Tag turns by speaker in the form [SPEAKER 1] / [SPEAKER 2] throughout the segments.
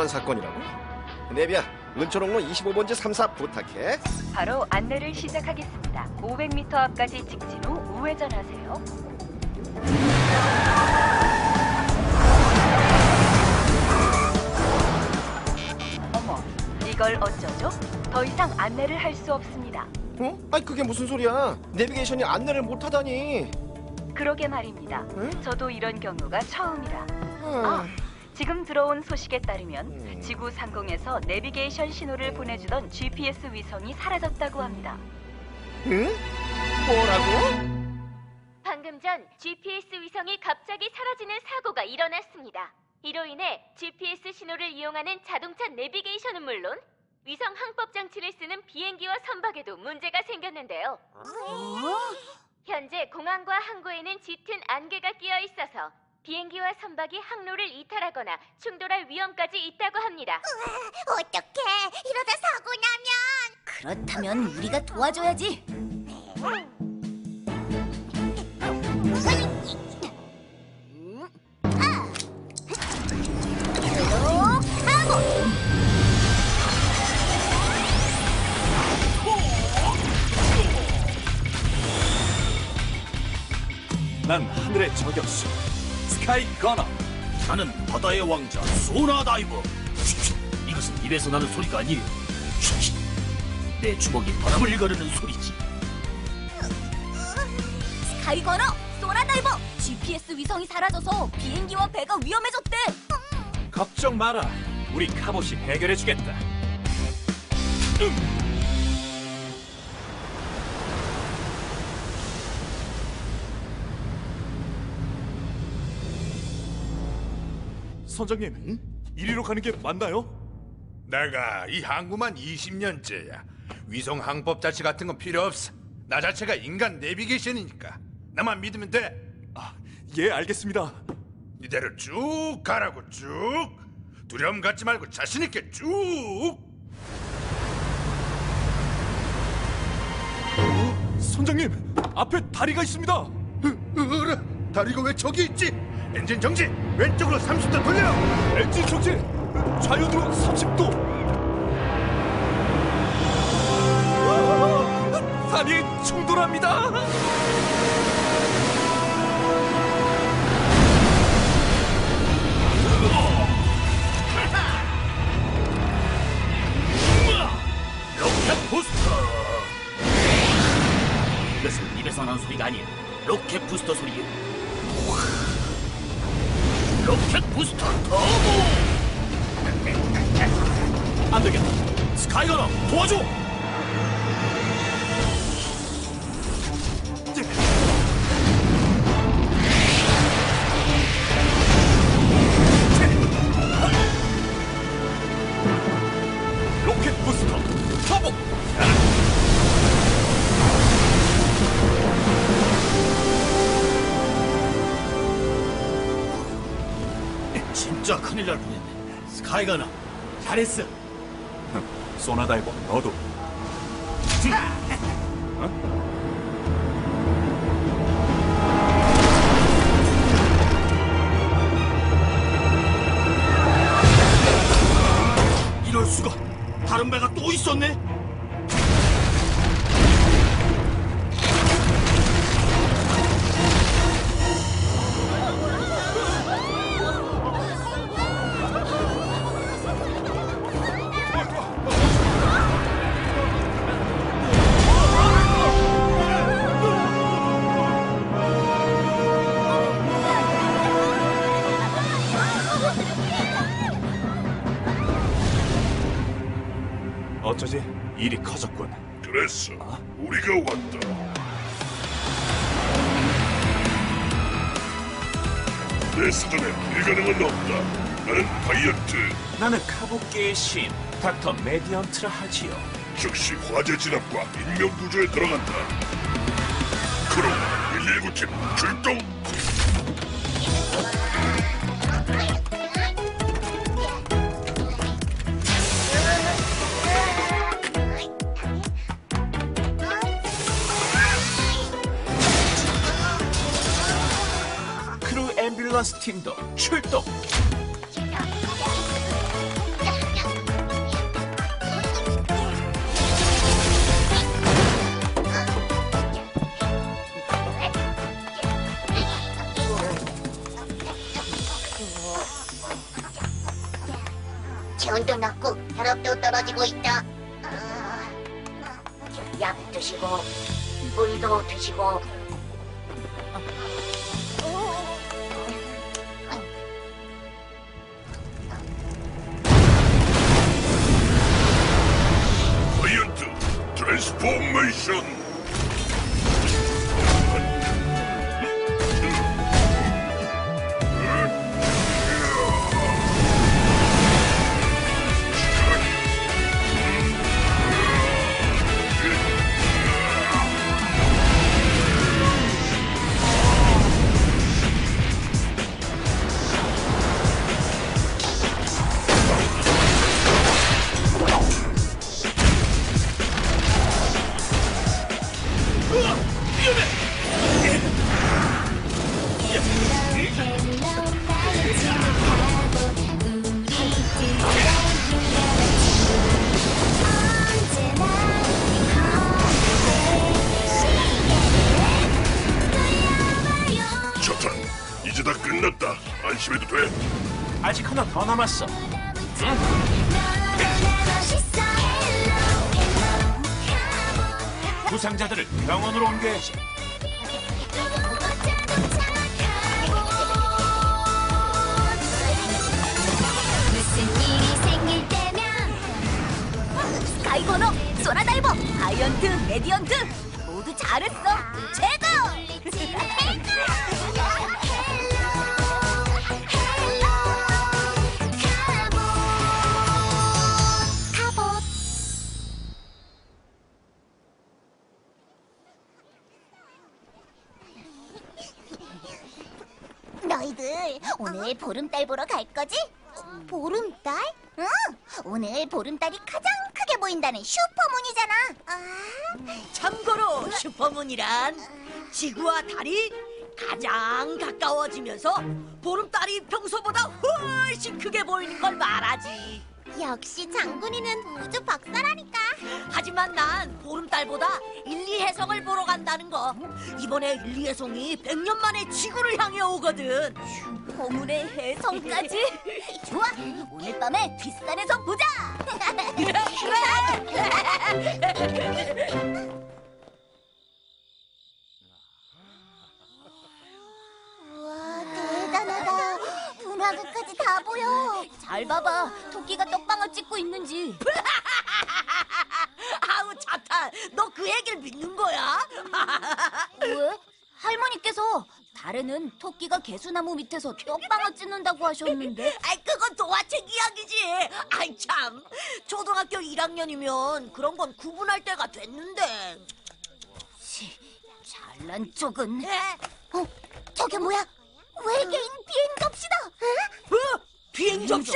[SPEAKER 1] 도난 사건이라고? 네비야, 은초롱로 25번지 34 부탁해.
[SPEAKER 2] 바로 안내를 시작하겠습니다. 500m 앞까지 직진 후 우회전하세요. 어머, 이걸 어쩌죠? 더 이상 안내를 할 수 없습니다.
[SPEAKER 1] 어? 아니 그게 무슨 소리야? 내비게이션이 안내를 못하다니.
[SPEAKER 2] 그러게 말입니다.
[SPEAKER 1] 응?
[SPEAKER 2] 저도 이런 경우가 처음이라.
[SPEAKER 1] 아,
[SPEAKER 2] 지금 들어온 소식에 따르면
[SPEAKER 1] 음.
[SPEAKER 2] 지구 상공에서 내비게이션 신호를 보내주던 GPS 위성이 사라졌다고 합니다.
[SPEAKER 1] 응? 뭐라고?
[SPEAKER 3] 방금 전 GPS 위성이 갑자기 사라지는 사고가 일어났습니다. 이로 인해 GPS 신호를 이용하는 자동차 내비게이션은 물론 위성 항법 장치를 쓰는 비행기와 선박에도 문제가 생겼는데요. 현재 공항과 항구에는 짙은 안개가 끼어 있어서 비행기와 선박이 항로를 이탈하거나 충돌할 위험까지 있다고 합니다.
[SPEAKER 4] 어떡해 이러다 사고 나면
[SPEAKER 5] 그렇다면 우리가 도와줘야지.
[SPEAKER 6] 난 하늘의 저격수 거너
[SPEAKER 7] 나는 바다의 왕자 소나 다이버. 이것은 입에서 나는 소리가 아니에요. 내 주먹이 바람을 가르는 소리지.
[SPEAKER 5] 스카이거너, 소라다이버, GPS 위성이 사라져서 비행기와 배가 위험해졌대.
[SPEAKER 6] 걱정 마라 우리 카봇이 해결해주겠다 선장님 이리로 가는 게 맞나요?
[SPEAKER 8] 내가 이 항구만 20년째야. 위성 항법 자체 같은 건 필요 없어. 나 자체가 인간 내비게이션이니까. 나만 믿으면 돼.
[SPEAKER 6] 아, 예 알겠습니다
[SPEAKER 8] 이대로 쭉 가라고 쭉. 두려움 갖지 말고 자신 있게 쭉.
[SPEAKER 6] 선장님 앞에 다리가 있습니다
[SPEAKER 8] 으라, 다리가 왜 저기 있지? 엔진 정지. 왼쪽으로 30도 돌려.
[SPEAKER 6] 엔진 정지 좌연으로 30도 산이 충돌합니다
[SPEAKER 7] 로켓 부스터. 이것은 입에서 나는 소리가 아니야. 로켓 부스터 소리 야. 로켓 부스터 터보. 안 되겠다. 스카이거너 도와줘. 진짜 큰일 날 뻔했네. 스카이거너 잘했어.
[SPEAKER 6] 소나다이버 너도
[SPEAKER 7] 이럴 수가. 다른 배가 또 있었네.
[SPEAKER 6] 메디언트라 하지요
[SPEAKER 8] 즉시 화재 진압과 인명 구조에 들어간다. 크로 119팀 출동.
[SPEAKER 6] 크루 앰뷸런스 팀도 출동
[SPEAKER 9] 물도 드시고.
[SPEAKER 4] 트랜스포메이션
[SPEAKER 2] 걸 말하지.
[SPEAKER 9] 역시 장군이는 우주 박사라니까.
[SPEAKER 2] 하지만 난 보름달보다 1, 2해성을 보러 간다는 거. 이번에 1, 2해성이 100년 만에 지구를 향해 오거든.
[SPEAKER 5] 허물의 해성까지? 좋아! 오늘 밤에 뒷산에서 보자!
[SPEAKER 9] 우와, 분화구까지 다 보여.
[SPEAKER 5] 잘 봐봐, 토끼가 떡방을 찍고 있는지.
[SPEAKER 2] 아우 차탄, 너 그 얘기를 믿는 거야?
[SPEAKER 5] 왜? 할머니께서 달에는 토끼가 개수나무 밑에서 떡방을 찍는다고 하셨는데
[SPEAKER 2] 아이 그건 동화책 이야기지. 아이 참, 초등학교 1학년이면 그런 건 구분할 때가 됐는데.
[SPEAKER 5] 잘난 쪽은
[SPEAKER 9] 어, 저게 뭐야? 외계인 비행 접시다.
[SPEAKER 2] 어? 비행 접시?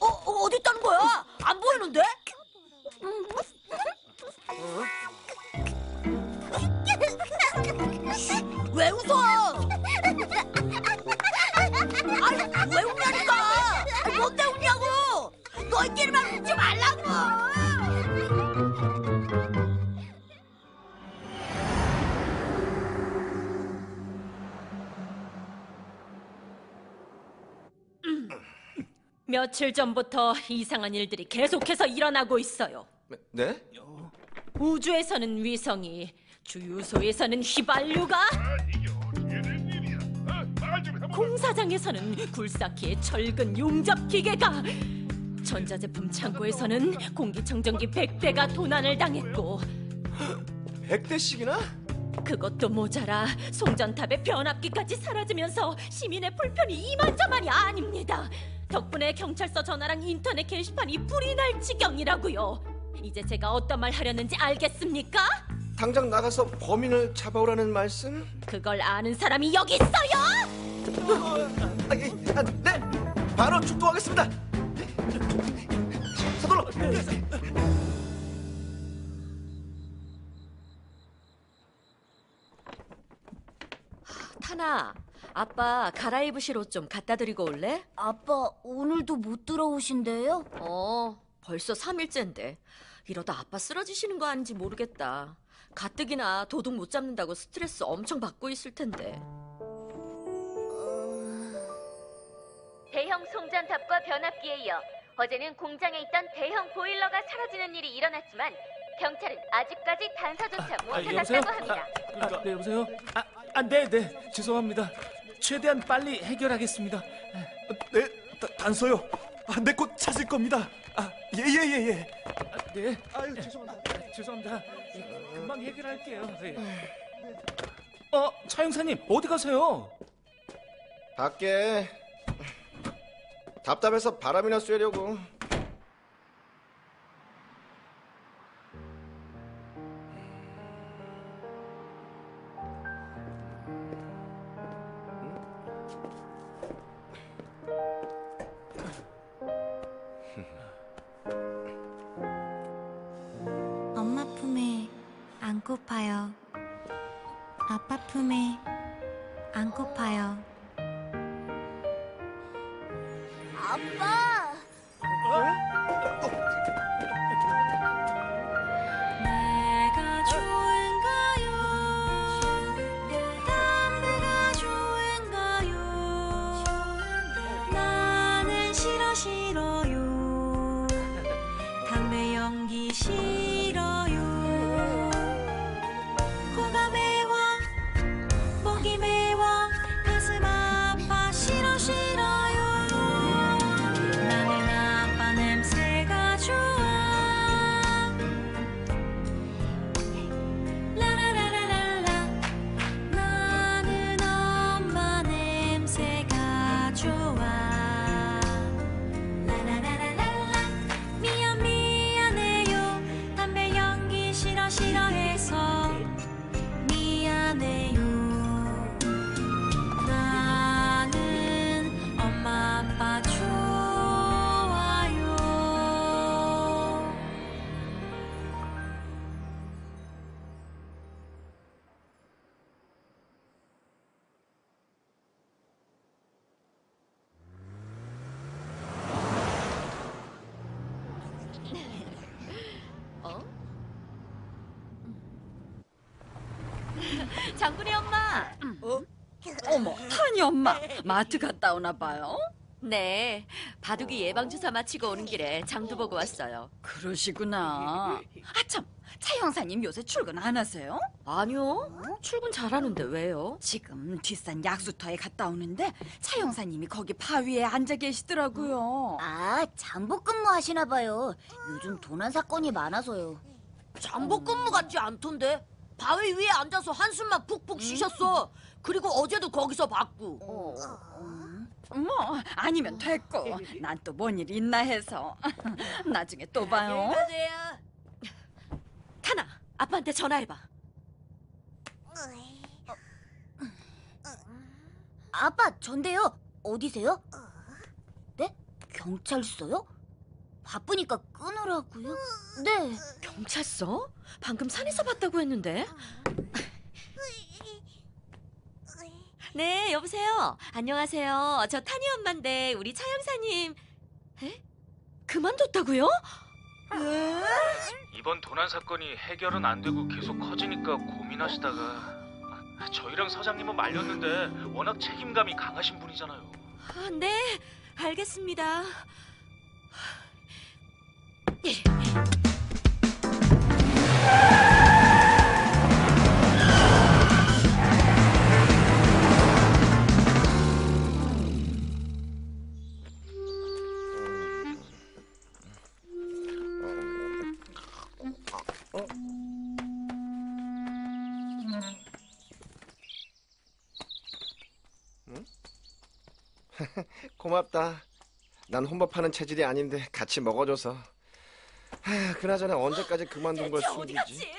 [SPEAKER 2] 어, 어, 어디 있다는 거야? 안 보이는데? 왜 웃어? 아니, 왜 웃냐니까? 뭔데 웃냐고? 너희끼리만 웃지 말라고!
[SPEAKER 10] 며칠 전부터 이상한 일들이 계속해서 일어나고 있어요.
[SPEAKER 1] 네?
[SPEAKER 10] 우주에서는 위성이, 주유소에서는 휘발유가, 공사장에서는 굴삭기에 철근 용접 기계가, 전자제품 창고에서는 공기청정기 100대가 도난을 당했고,
[SPEAKER 1] 100대씩이나?
[SPEAKER 10] 그것도 모자라 송전탑의 변압기까지 사라지면서 시민의 불편이 이만저만이 아닙니다. 덕분에 경찰서 전화랑 인터넷 게시판이 불이 날 지경이라고요. 이제 제가 어떤 말 하려는지 알겠습니까?
[SPEAKER 1] 당장 나가서 범인을 잡아오라는 말씀?
[SPEAKER 10] 그걸 아는 사람이 여기 있어요?
[SPEAKER 1] 아, 예, 아, 네! 바로 출동하겠습니다! 서둘러!
[SPEAKER 10] 타나, 아빠 갈아입으실 옷 좀 갖다 드리고 올래?
[SPEAKER 5] 아빠 오늘도 못 들어오신대요?
[SPEAKER 10] 어, 벌써 3일째인데. 이러다 아빠 쓰러지시는 거 아닌지 모르겠다. 가뜩이나 도둑 못 잡는다고 스트레스 엄청 받고 있을 텐데.
[SPEAKER 3] 대형 송전탑과 변압기에 이어 어제는 공장에 있던 대형 보일러가 사라지는 일이 일어났지만 경찰은 아직까지 단서조차 못
[SPEAKER 11] 아, 여보세요?
[SPEAKER 3] 찾았다고 합니다.
[SPEAKER 11] 아, 네, 여보세요? 아, 아, 네, 네. 죄송합니다. 최대한 빨리 해결하겠습니다.
[SPEAKER 6] 네, 다, 단서요. 아, 내꽃 찾을 겁니다. 아, 예, 예, 예, 예.
[SPEAKER 11] 아, 네.
[SPEAKER 6] 아유, 죄송합니다.
[SPEAKER 11] 아, 죄송합니다. 예, 금방 해결할게요. 네. 어, 차 형사님, 어디 가세요?
[SPEAKER 12] 밖에 답답해서 바람이나 쐬려고.
[SPEAKER 13] 장군이 엄마. 어머, 타니 엄마. 마트 갔다 오나 봐요? 네. 바둑이 예방주사 마치고 오는 길에 장도 보고 왔어요. 그러시구나. 아참, 차 형사님 요새 출근 안 하세요? 아니요. 출근 잘하는데 왜요? 지금 뒷산 약수터에 갔다 오는데 차 형사님이 거기 바위에 앉아 계시더라고요.
[SPEAKER 5] 아, 잠복 근무하시나 봐요. 요즘 도난 사건이 많아서요.
[SPEAKER 2] 잠복 근무 같지 않던데? 바위 위에 앉아서 한숨만 푹푹 쉬셨어. 그리고 어제도 거기서 봤고.
[SPEAKER 13] 뭐 아니면 됐고 난 또 뭔 일 있나 해서 나중에 또 봐요.
[SPEAKER 2] 가세요.
[SPEAKER 13] 타나 아빠한테 전화해봐.
[SPEAKER 5] 아빠, 전데요. 어디세요? 네? 경찰서요? 바쁘니까 끊으라고요? 네.
[SPEAKER 13] 경찰서? 방금 산에서 봤다고 했는데. 네, 여보세요. 안녕하세요. 저 타니 엄마인데 우리 차 형사님. 에? 그만뒀다고요?
[SPEAKER 14] 이번 도난 사건이 해결은 안 되고 계속 커지니까 고민하시다가 아, 저희랑 서장님은 말렸는데 워낙 책임감이 강하신 분이잖아요.
[SPEAKER 13] 아, 네, 알겠습니다.
[SPEAKER 12] 고맙다. 난 혼밥하는 체질이 아닌데 같이 먹어줘서. 하, 그나저나 언제까지 그만둔 걸
[SPEAKER 13] 어디
[SPEAKER 12] 숨기지?
[SPEAKER 13] 갔지?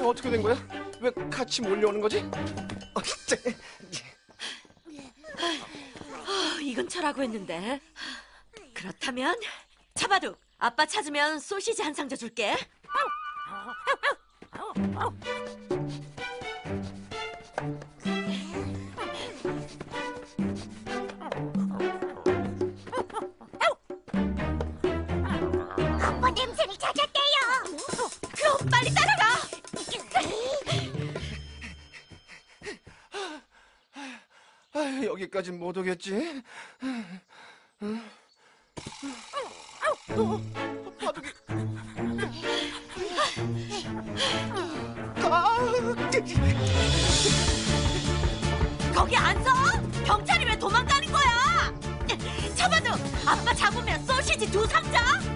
[SPEAKER 12] 어, 어떻게 된 거야? 왜 같이 몰려오는 거지? 어, 진짜.
[SPEAKER 13] 아, 이건 차라고 했는데. 그렇다면 차바둑 아빠 찾으면 소시지 한 상자 줄게.
[SPEAKER 1] 여기까진 못 오겠지? 바둑이.
[SPEAKER 13] 거기 안 서! 경찰이 왜 도망가는 거야? 잡아도 아빠 잡으면 소시지 두 상자?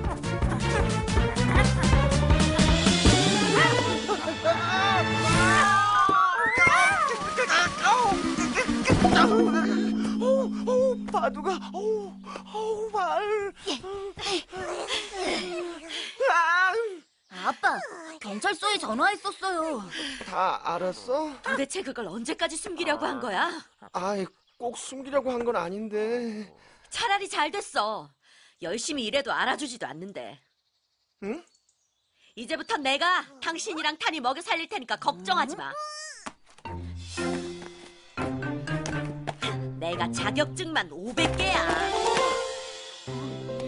[SPEAKER 1] 바둑아, 어, 어, 발. 아,
[SPEAKER 5] 아빠, 경찰서에 전화했었어요.
[SPEAKER 1] 다 알았어?
[SPEAKER 4] 도대체 그걸 언제까지 숨기려고 한 거야?
[SPEAKER 1] 아이, 꼭 숨기려고 한 건 아닌데.
[SPEAKER 4] 차라리 잘 됐어. 열심히 일해도 알아주지도 않는데.
[SPEAKER 1] 응?
[SPEAKER 4] 이제부터 내가 당신이랑 탄이 먹여 살릴 테니까 걱정하지 마. 내가 자격증만 500개야.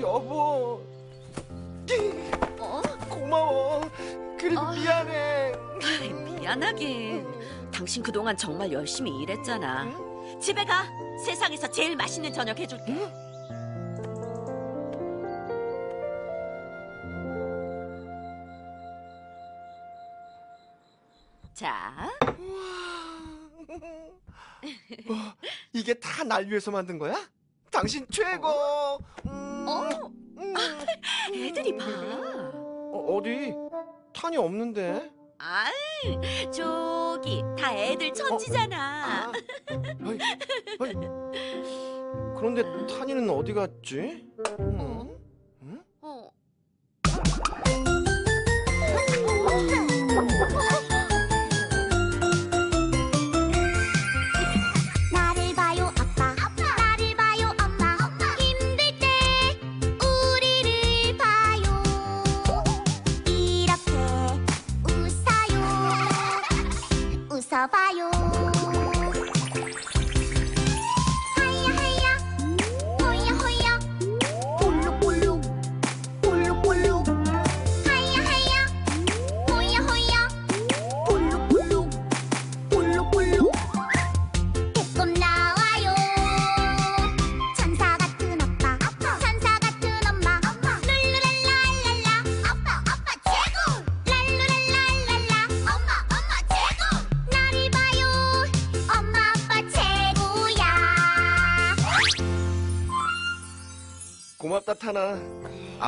[SPEAKER 1] 여보.
[SPEAKER 4] 어?
[SPEAKER 1] 고마워. 그래도 미안해.
[SPEAKER 4] 미안하긴. 당신 그동안 정말 열심히 일했잖아. 집에 가. 세상에서 제일 맛있는 저녁 해줄게. 자,
[SPEAKER 1] 뭐, 이게 다 날 위해서 만든 거야? 당신 최고. 음,
[SPEAKER 4] 어?
[SPEAKER 1] 음.
[SPEAKER 4] 애들이 봐.
[SPEAKER 1] 어, 어디? 탄이 없는데.
[SPEAKER 4] 아이, 저기 다 애들 천지잖아.
[SPEAKER 1] 어이, 어이. 그런데 탄이는 어디 갔지? 음?
[SPEAKER 4] 어.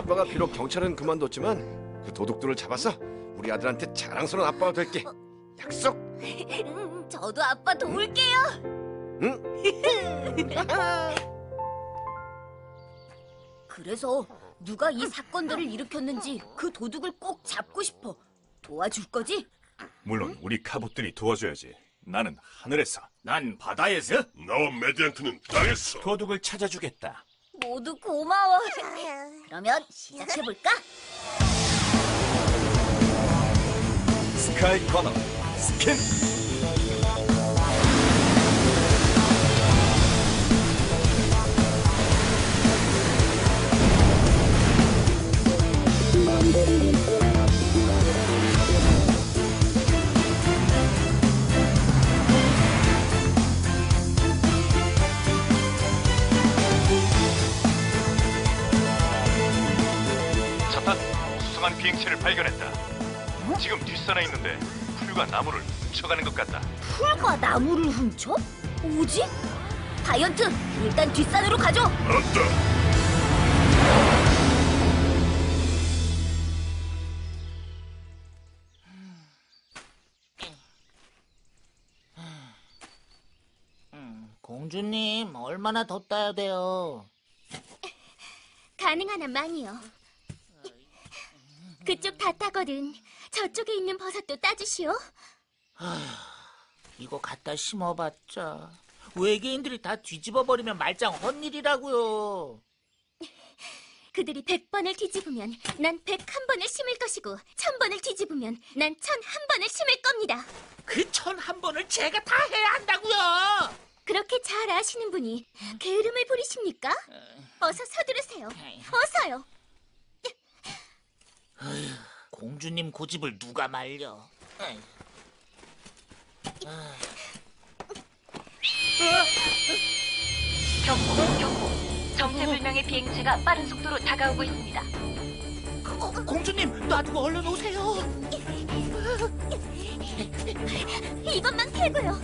[SPEAKER 1] 아빠가 비록 경찰은 그만뒀지만 그 도둑들을 잡아서 우리 아들한테 자랑스러운 아빠가 될게. 약속.
[SPEAKER 5] 음, 저도 아빠 도울게요. 그래서 누가 이 사건들을 일으켰는지 그 도둑을 꼭 잡고 싶어. 도와줄 거지?
[SPEAKER 6] 물론 우리 카봇들이 도와줘야지. 나는 하늘에서,
[SPEAKER 7] 난 바다에서
[SPEAKER 9] 나와 메디안트는 땅에서.
[SPEAKER 6] 도둑을 찾아주겠다.
[SPEAKER 5] 모두 고마워. 그러면 시작해볼까?
[SPEAKER 6] 스카이 커너 스캔.
[SPEAKER 15] 수상한 비행체를 발견했다. 지금 뒷산에 있는데 풀과 나무를 훔쳐가는 것 같다.
[SPEAKER 5] 풀과 나무를 훔쳐? 뭐지? 다이언트, 일단 뒷산으로 가죠.
[SPEAKER 9] 알았다.
[SPEAKER 16] 공주님, 얼마나 더 따야 돼요?
[SPEAKER 17] 가능한 한 많이요. 그쪽 다 따거든. 저쪽에 있는 버섯도 따주시오.
[SPEAKER 16] 이거 갖다 심어봤자 외계인들이 다 뒤집어 버리면 말짱 헛일이라고요.
[SPEAKER 17] 그들이 백번을 뒤집으면 난 백 한 번을 심을 것이고 천 번을 뒤집으면 난 천 한 번을 심을 겁니다.
[SPEAKER 16] 그 천 한 번을 제가 다 해야 한다고요.
[SPEAKER 17] 그렇게 잘 아시는 분이 게으름을 부리십니까? 어서 서두르세요. 어서요.
[SPEAKER 16] 공주님 고집을 누가 말려? 아. 경고,
[SPEAKER 2] 경고. 정체불명의 비행체가 빠른 속도로 다가오고 있습니다.
[SPEAKER 16] 고, 공주님, 놔두고 얼른 오세요.
[SPEAKER 17] 이것만 캐고요.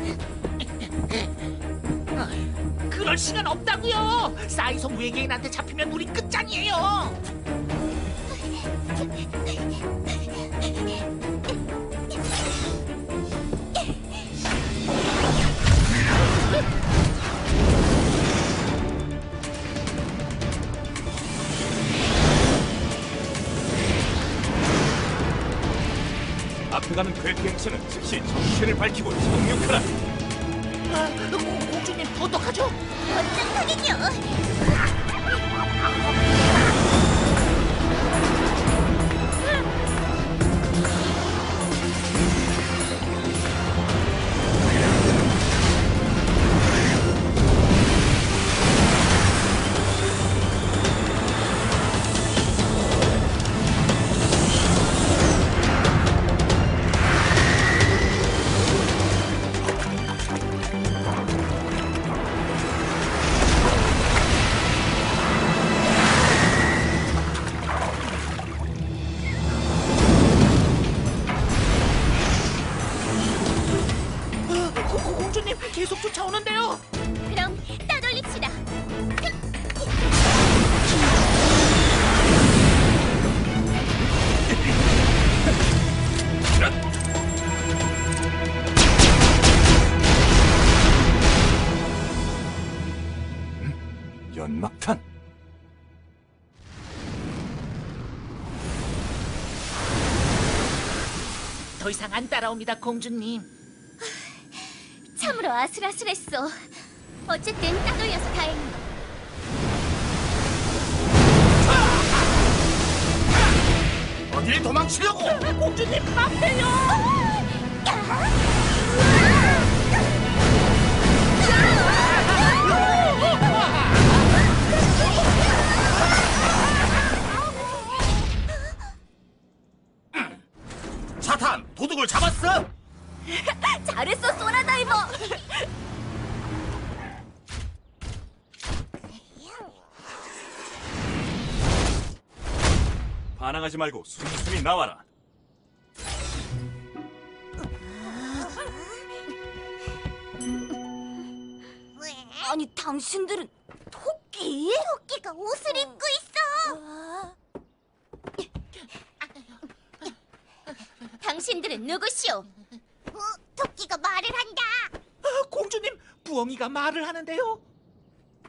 [SPEAKER 16] 그럴 시간 없다고요. 사이성 외계인한테 잡히면 우리 끝장이에요.
[SPEAKER 6] 앞에 가는 괴비행체는 즉시 정체를 밝히고 착륙하라.
[SPEAKER 16] 아, 공- 공주님 어떡하죠?
[SPEAKER 4] 어떡하긴요.
[SPEAKER 6] 연막탄.
[SPEAKER 16] 더 이상 안 따라옵니다, 공주님.
[SPEAKER 17] 참으로 아슬아슬했어. 어쨌든 따돌려서 다행이야.
[SPEAKER 7] 어딜 도망치려고?
[SPEAKER 16] 공주님 앞에요.
[SPEAKER 7] 사 탄 도둑을 잡았어?
[SPEAKER 5] 잘했어, 소라다이버.
[SPEAKER 6] 반항하지 말고 순순히 나와라.
[SPEAKER 5] 아니, 당신들은 토끼?
[SPEAKER 4] 토끼가 옷을 입고 있어.
[SPEAKER 17] 당신들은 누구시오?
[SPEAKER 4] 어, 토끼가 말을 한다.
[SPEAKER 16] 아, 공주님 부엉이가 말을 하는데요.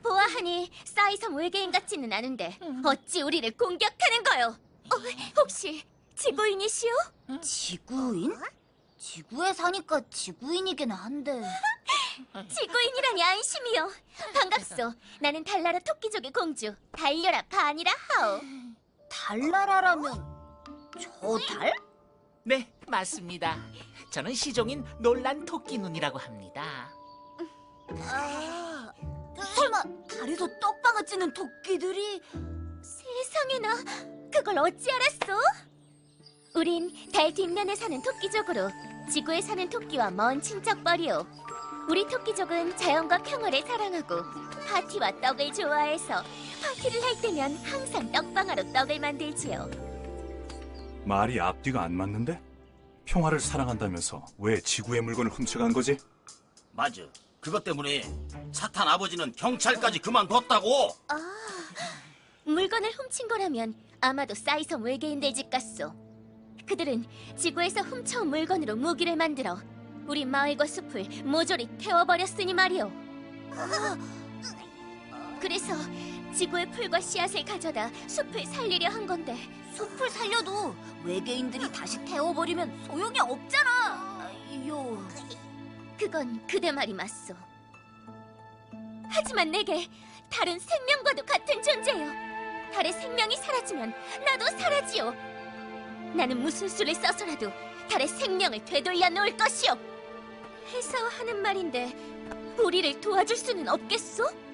[SPEAKER 17] 보아하니 사이섬 외계인 같지는 않은데 어찌 우리를 공격하는 거요? 어, 혹시 지구인이시오?
[SPEAKER 5] 지구인? 지구에 사니까 지구인이긴 한데.
[SPEAKER 17] 지구인이라니 안심이요. 반갑소. 나는 달나라 토끼족의 공주 달려라 바니라 하오.
[SPEAKER 5] 달나라라면 저 달?
[SPEAKER 16] 네, 맞습니다. 저는 시종인 놀란 토끼 눈이라고 합니다.
[SPEAKER 5] 아, 설마 달에서 떡방아 찌는 토끼들이
[SPEAKER 17] 세상에나 그걸 어찌 알았어? 우린 달 뒷면에 사는 토끼족으로 지구에 사는 토끼와 먼 친척벌이오. 우리 토끼족은 자연과 평화를 사랑하고 파티와 떡을 좋아해서 파티를 할 때면 항상 떡방아로 떡을 만들지요.
[SPEAKER 6] 말이 앞뒤가 안 맞는데? 평화를 사랑한다면서 왜 지구의 물건을 훔쳐간 거지?
[SPEAKER 7] 맞아. 그것 때문에 사탄 아버지는 경찰까지 그만뒀다고.
[SPEAKER 17] 아, 물건을 훔친 거라면 아마도 사이섬 외계인들 집 갔소. 그들은 지구에서 훔쳐온 물건으로 무기를 만들어 우리 마을과 숲을 모조리 태워버렸으니 말이오. 그래서 지구의 풀과 씨앗을 가져다 숲을 살리려 한 건데
[SPEAKER 5] 숲을 살려도 외계인들이 다시 태워버리면 소용이 없잖아. 요.
[SPEAKER 17] 그건 그대 말이 맞소. 하지만 내게 달은 생명과도 같은 존재요. 달의 생명이 사라지면 나도 사라지요. 나는 무슨 수를 써서라도 달의 생명을 되돌려 놓을 것이오. 해서 하는 말인데 우리를 도와줄 수는 없겠소?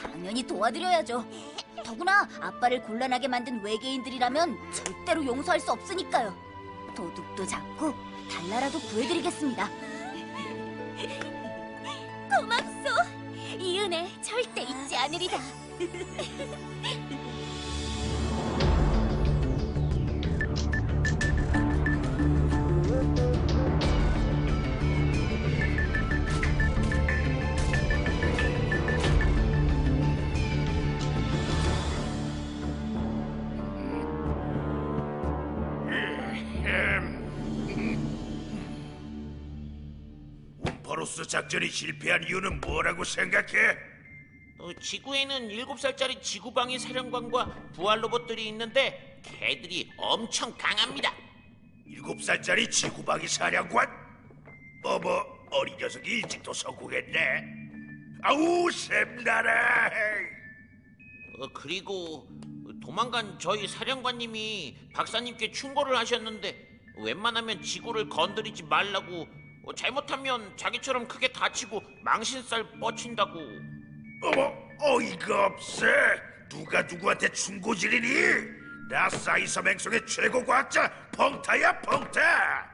[SPEAKER 5] 당연히 도와드려야죠. 더구나 아빠를 곤란하게 만든 외계인들이라면 절대로 용서할 수 없으니까요. 도둑도 잡고 달나라도 구해드리겠습니다.
[SPEAKER 17] 고맙소. 이 은혜 절대 잊지 않으리다.
[SPEAKER 18] 작전이 실패한 이유는 뭐라고 생각해?
[SPEAKER 19] 어, 지구에는 7살짜리 지구방위 사령관과 부활 로봇들이 있는데 걔들이 엄청 강합니다.
[SPEAKER 18] 일곱 살짜리 지구방위 사령관? 어머 어린 녀석이 일찍도 성공했네. 아우 샘나라.
[SPEAKER 19] 어, 그리고 도망간 저희 사령관님이 박사님께 충고를 하셨는데 웬만하면 지구를 건드리지 말라고 어, 잘못하면 자기처럼 크게 다치고 망신살 뻗친다고
[SPEAKER 18] 어머 어이가 없어. 누가 누구한테 충고지리니? 나 사이섬 행성의 최고 과학자 펑타야 펑타.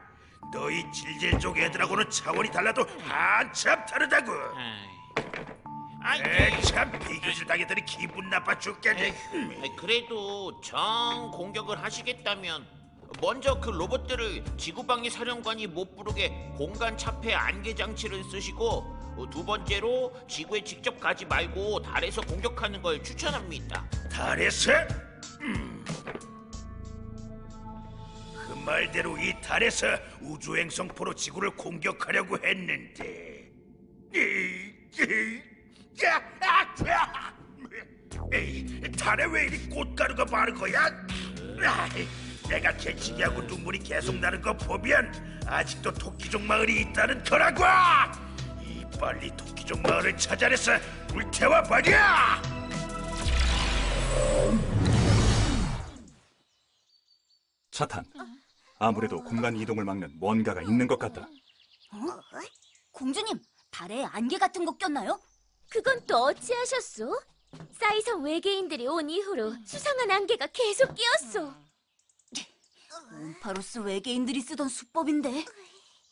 [SPEAKER 18] 너희 질질족 애들하고는 차원이 달라도 한참 다르다고. 에참 비교질 당했더니 기분 나빠 죽겠네.
[SPEAKER 19] 아이, 그래도 정 공격을 하시겠다면 먼저 그 로봇들을 지구방위 사령관이 못 부르게 공간 차폐 안개 장치를 쓰시고 어, 두 번째로 지구에 직접 가지 말고 달에서 공격하는 걸 추천합니다.
[SPEAKER 18] 달에서? 음. 그 말대로 이 달에서 우주행성포로 지구를 공격하려고 했는데! 에이, 달에 왜 이리 꽃가루가 많은 거야? 내가 개치기하고 눈물이 계속 나는 거 보면 아직도 토끼족 마을이 있다는 거라고! 이 빨리 토끼족 마을을 찾아내서 불태워 버려!
[SPEAKER 6] 차탄. 아무래도 공간 이동을 막는 뭔가가 있는 것 같다.
[SPEAKER 5] 어? 공주님, 달에 안개 같은 거 꼈나요?
[SPEAKER 13] 그건 또 어찌하셨소? 사이섬 외계인들이 온 이후로 수상한 안개가 계속 끼었소.
[SPEAKER 5] 옴파로스 외계인들이 쓰던 수법인데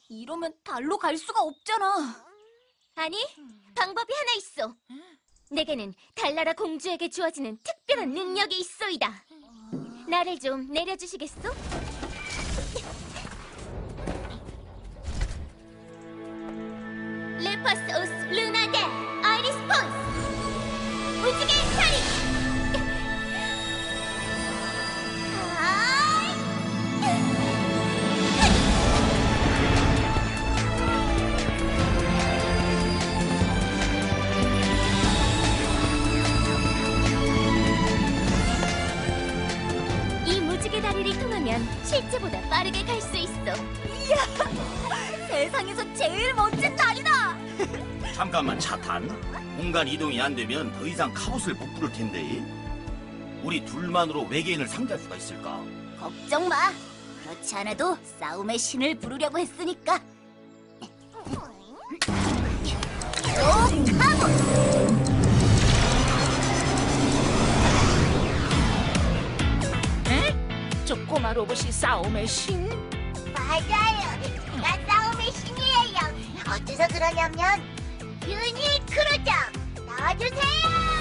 [SPEAKER 5] 이러면 달로 갈 수가 없잖아.
[SPEAKER 13] 아니, 방법이 하나 있어. 내게는 달나라 공주에게 주어지는 특별한 능력이 있소이다. 나를 좀 내려주시겠소? 레퍼스 오스 루나데 아이리스 폰스 무지개 다리 하면 실제보다 빠르게 갈 수 있어.
[SPEAKER 5] 이야, 세상에서 제일 멋진 달이다.
[SPEAKER 7] 잠깐만 차탄 공간 이동이 안 되면 더 이상 카봇을 못 부를 텐데 우리 둘만으로 외계인을 상대할 수가 있을까?
[SPEAKER 5] 걱정 마. 그렇지 않아도 싸움의 신을 부르려고 했으니까.
[SPEAKER 19] 저 꼬마 로봇이 싸움의 신?
[SPEAKER 4] 맞아요. 나 싸움의 신이에요. 어째서 그러냐면 유니 크루저 나와주세요.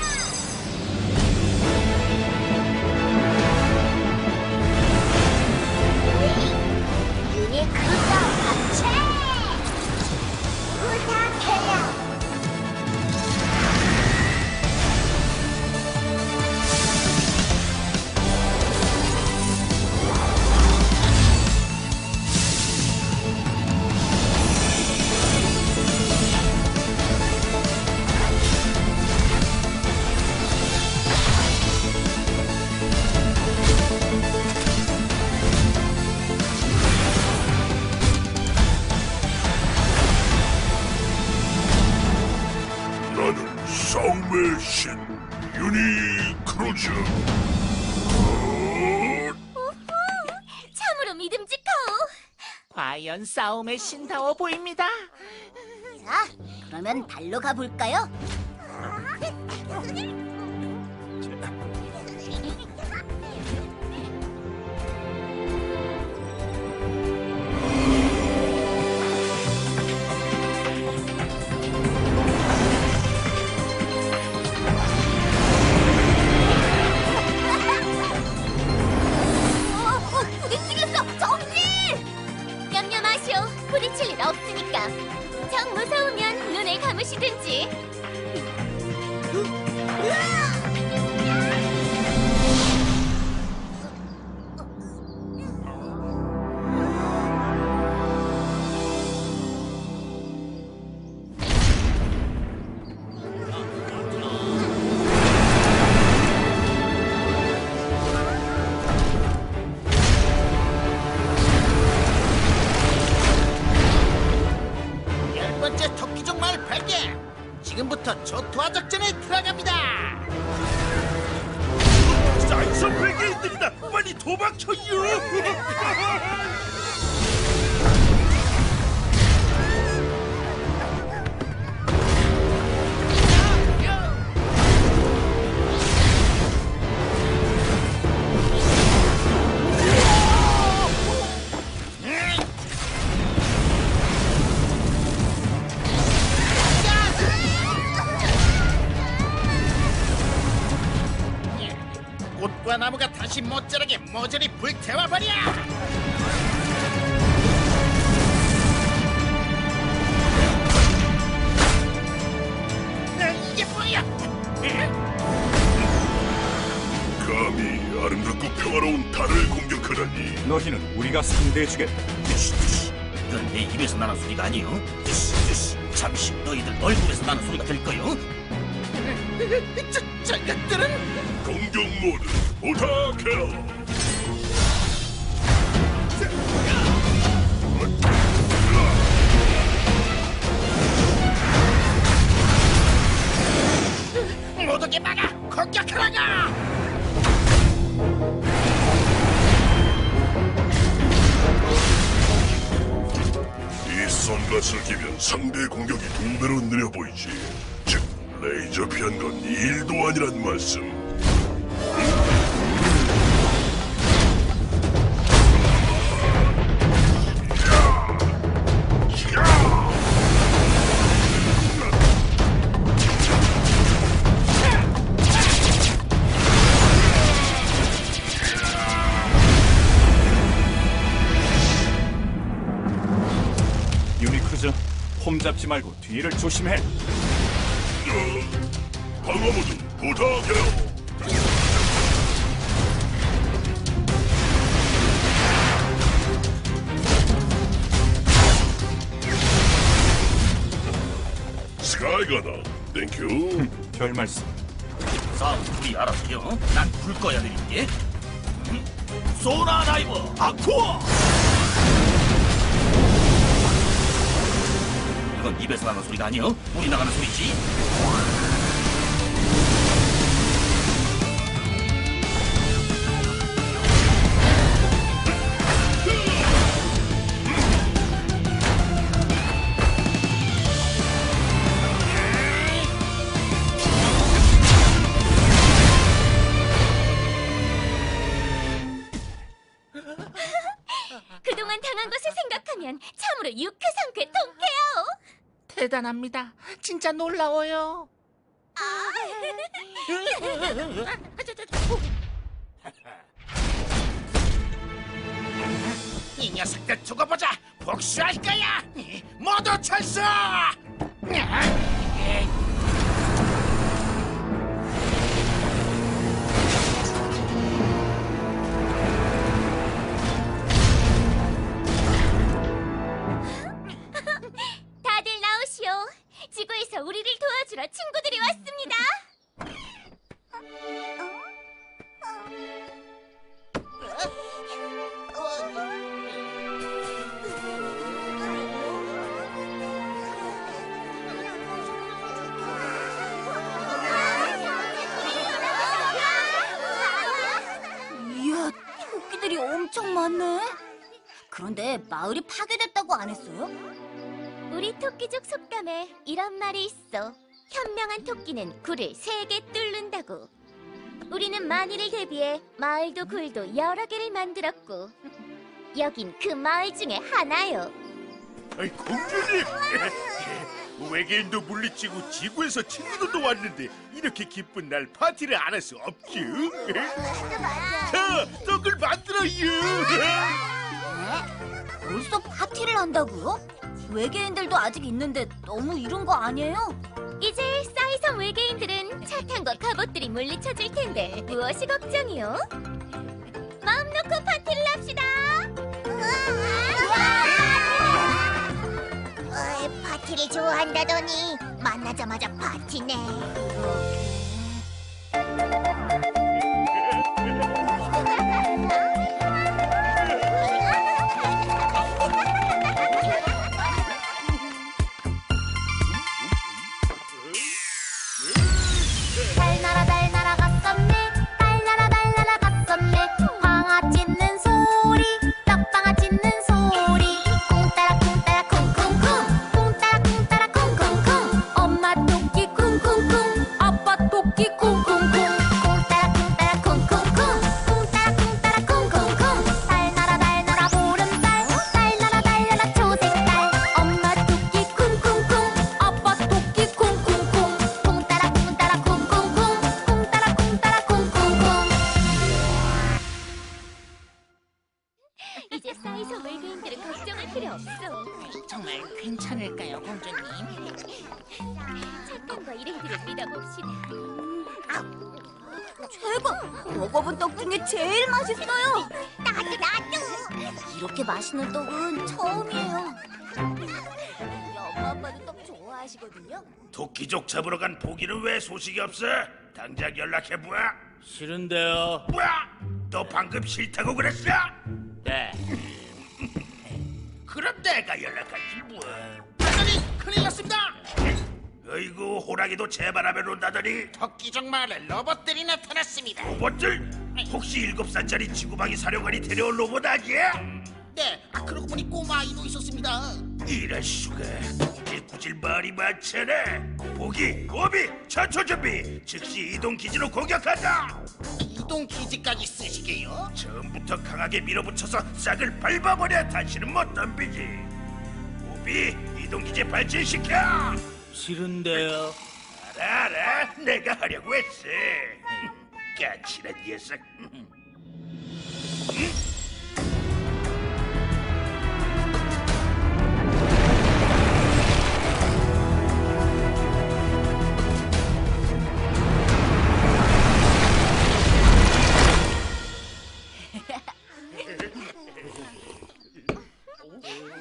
[SPEAKER 19] 과연 싸움의 신다워 보입니다.
[SPEAKER 5] 자, 그러면 달로 가볼까요?
[SPEAKER 20] 다시 못 자라게 모조리 불태워 버려! 이게 뭐야?
[SPEAKER 9] 감히 아름답고 평화로운 달을 공격하다니
[SPEAKER 6] 너희는 우리가 상대해주겠다.
[SPEAKER 7] 이건 내 입에서 나는 소리가 아니요. 잠시 너희들 얼굴에서 나는 소리가 들 거요.
[SPEAKER 20] 저, 저것들은
[SPEAKER 9] 모드 오타케어
[SPEAKER 20] 모두게 막아! 공격하라가!
[SPEAKER 9] 이 선글라스를 끼면 상대 공격이 두 배로 느려 보이지 즉 레이저 피한 건 일도 아니란 말씀
[SPEAKER 6] 홈 잡지 말고 뒤를 조심해.
[SPEAKER 9] 방어 모드 오타케어 스카이가다 땡큐
[SPEAKER 6] 별 말씀.
[SPEAKER 7] 싸움 둘이 알아서요. 난불 꺼야 되는데. 음? 소나 다이버 아쿠아! 이건 입에서 나는 소리가 아니요. 물이 나가는 소리지.
[SPEAKER 17] 참으로 통쾌해요.
[SPEAKER 16] 대단합니다. 진짜 놀라워요.
[SPEAKER 20] 이 녀석들 두고 보자! 복수할 거야! 모두 철수!
[SPEAKER 17] 지구에서 우리를 도와주러 친구들이 왔습니다.
[SPEAKER 5] 이야, 토끼들이 엄청 많네. 그런데 마을이 파괴됐다고 안 했어요?
[SPEAKER 17] 우리 토끼족 속담에 이런 말이 있어. 현명한 토끼는 굴을 세 개 뚫는다고. 우리는 만일을 대비해 마을도 굴도 여러 개를 만들었고 여긴 그 마을 중에 하나요.
[SPEAKER 8] 아이, 공주님! 외계인도 물리치고 지구에서 친구들도 왔는데 이렇게 기쁜 날 파티를 안 할 수 없죠? 자, 떡을 만들어요!
[SPEAKER 5] 벌써 파티를 한다고요? 외계인들도 아직 있는데 너무 이른 거 아니에요?
[SPEAKER 17] 이제 사이섬 외계인들은 차 탄 거 갑옷들이 물리쳐 줄 텐데 무엇이 걱정이요? 마음 놓고 파티를 합시다.
[SPEAKER 21] 어이, 파티를 좋아한다더니 만나자마자 파티네.
[SPEAKER 18] 간 포기는 왜 소식이 없어? 당장 연락해보아.
[SPEAKER 8] 싫은데요.
[SPEAKER 18] 뭐야? 너 방금 싫다고 그랬어?
[SPEAKER 8] 네.
[SPEAKER 18] 그럼 내가 연락하지 뭐.
[SPEAKER 20] 나더니 큰일 났습니다.
[SPEAKER 18] 어이구 호랑이도 제 바람에 논다더니
[SPEAKER 20] 토끼족 마을에 로봇들이 나타났습니다.
[SPEAKER 18] 로봇들? 혹시 일곱 살짜리 지구방위 사령관이 데려온 로봇 아니야?
[SPEAKER 20] 네, 아 그러고 보니 꼬마 아이도 있었습니다.
[SPEAKER 18] 이럴 수가. 구질구질 말이 많잖아. 보기, 오비, 전초 준비 즉시 이동 기지로 공격한다.
[SPEAKER 20] 이동 기지까지 쓰시게요?
[SPEAKER 18] 처음부터 강하게 밀어붙여서 싹을 밟아버려 다시는 못 덤비지. 오비, 이동 기지 발진시켜!
[SPEAKER 8] 싫은데요.
[SPEAKER 18] 알아 알아. 내가 하려고 했어. 까칠한 녀석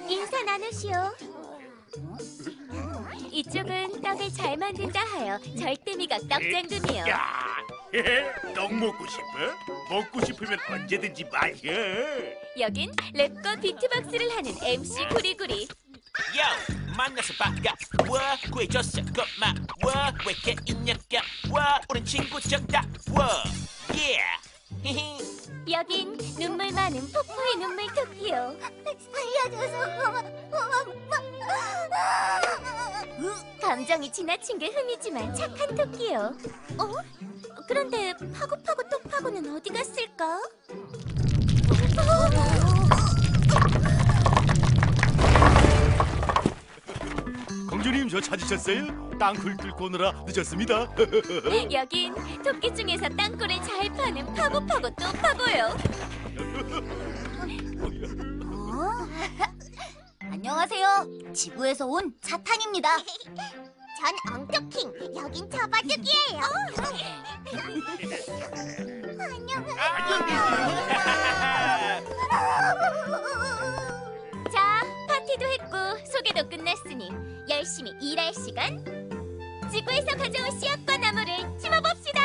[SPEAKER 17] 인사 나누시오. 이쪽은 떡을 잘 만든다 하여 절대미각 떡장군이요.
[SPEAKER 18] 야, 떡 먹고 싶어? 먹고 싶으면 언제든지 마셔
[SPEAKER 17] 여긴 랩과 비트박스를 하는 MC 구리구리.
[SPEAKER 4] 요 만나서 반가 와 구해줬어 꼬마 와 왜게 있냐까 와 우린 친구 적다 와
[SPEAKER 21] 살려줘서
[SPEAKER 17] 감정이 지나친 게 흠이지만 착한 토끼요. 어? 그런데 파고파고 똑파고는 어디 갔을까?
[SPEAKER 8] 공주님 저 찾으셨어요? 땅굴 뚫고 오느라 늦었습니다.
[SPEAKER 17] 여긴 토끼 중에서 땅굴을 잘 파는 파고파고 똑파고요.
[SPEAKER 5] 안녕하세요. 지구에서 온 차탄입니다.
[SPEAKER 21] 전 엉터킹. 여긴 잡아주기예요.
[SPEAKER 17] 자, 파티도 했고 소개도 끝났으니 열심히 일할 시간. 지구에서 가져온 씨앗과 나무를 심어봅시다.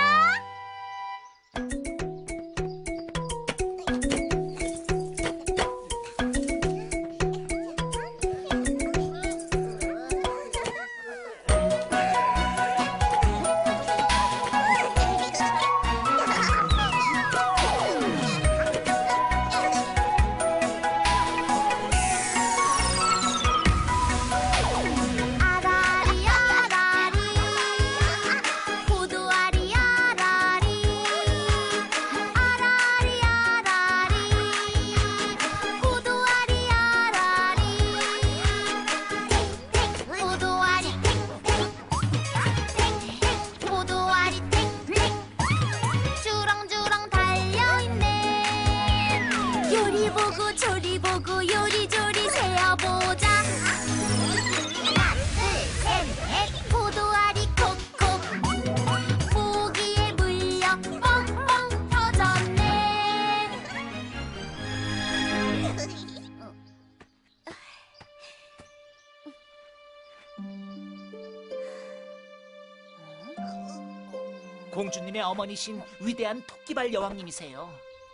[SPEAKER 16] 어머니신 위대한 토끼발 여왕님이세요.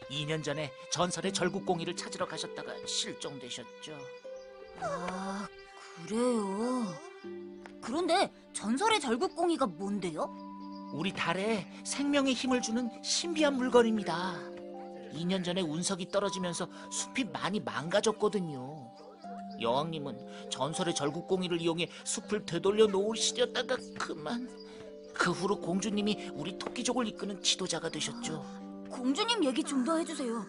[SPEAKER 16] 2년 전에 전설의 절국공이를 찾으러 가셨다가 실종되셨죠.
[SPEAKER 5] 아, 그래요. 그런데 전설의 절국공이가 뭔데요?
[SPEAKER 16] 우리 달에 생명의 힘을 주는 신비한 물건입니다. 2년 전에 운석이 떨어지면서 숲이 많이 망가졌거든요. 여왕님은 전설의 절국공이를 이용해 숲을 되돌려 놓으시려다가 그만. 그 후로 공주님이 우리 토끼족을 이끄는 지도자가 되셨죠.
[SPEAKER 5] 공주님 얘기 좀 더 해주세요.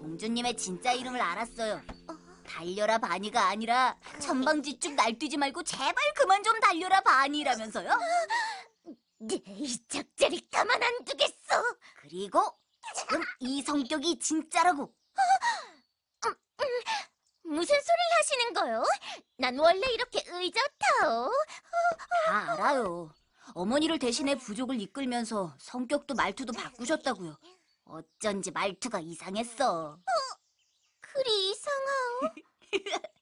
[SPEAKER 5] 공주님의 진짜 이름을 알았어요. 달려라 바니가 아니라 천방지축 날뛰지 말고 제발 그만 좀 달려라 바니라면서요?
[SPEAKER 17] 네, 이 작자리 가만 안 두겠어.
[SPEAKER 5] 그리고 지금 이 성격이 진짜라고.
[SPEAKER 17] 무슨 소리를 하시는 거요? 난 원래 이렇게 의젓하오.
[SPEAKER 5] 다 알아요. 어머니를 대신해 부족을 이끌면서 성격도 말투도 바꾸셨다고요. 어쩐지 말투가 이상했어.
[SPEAKER 17] 그리 이상하오.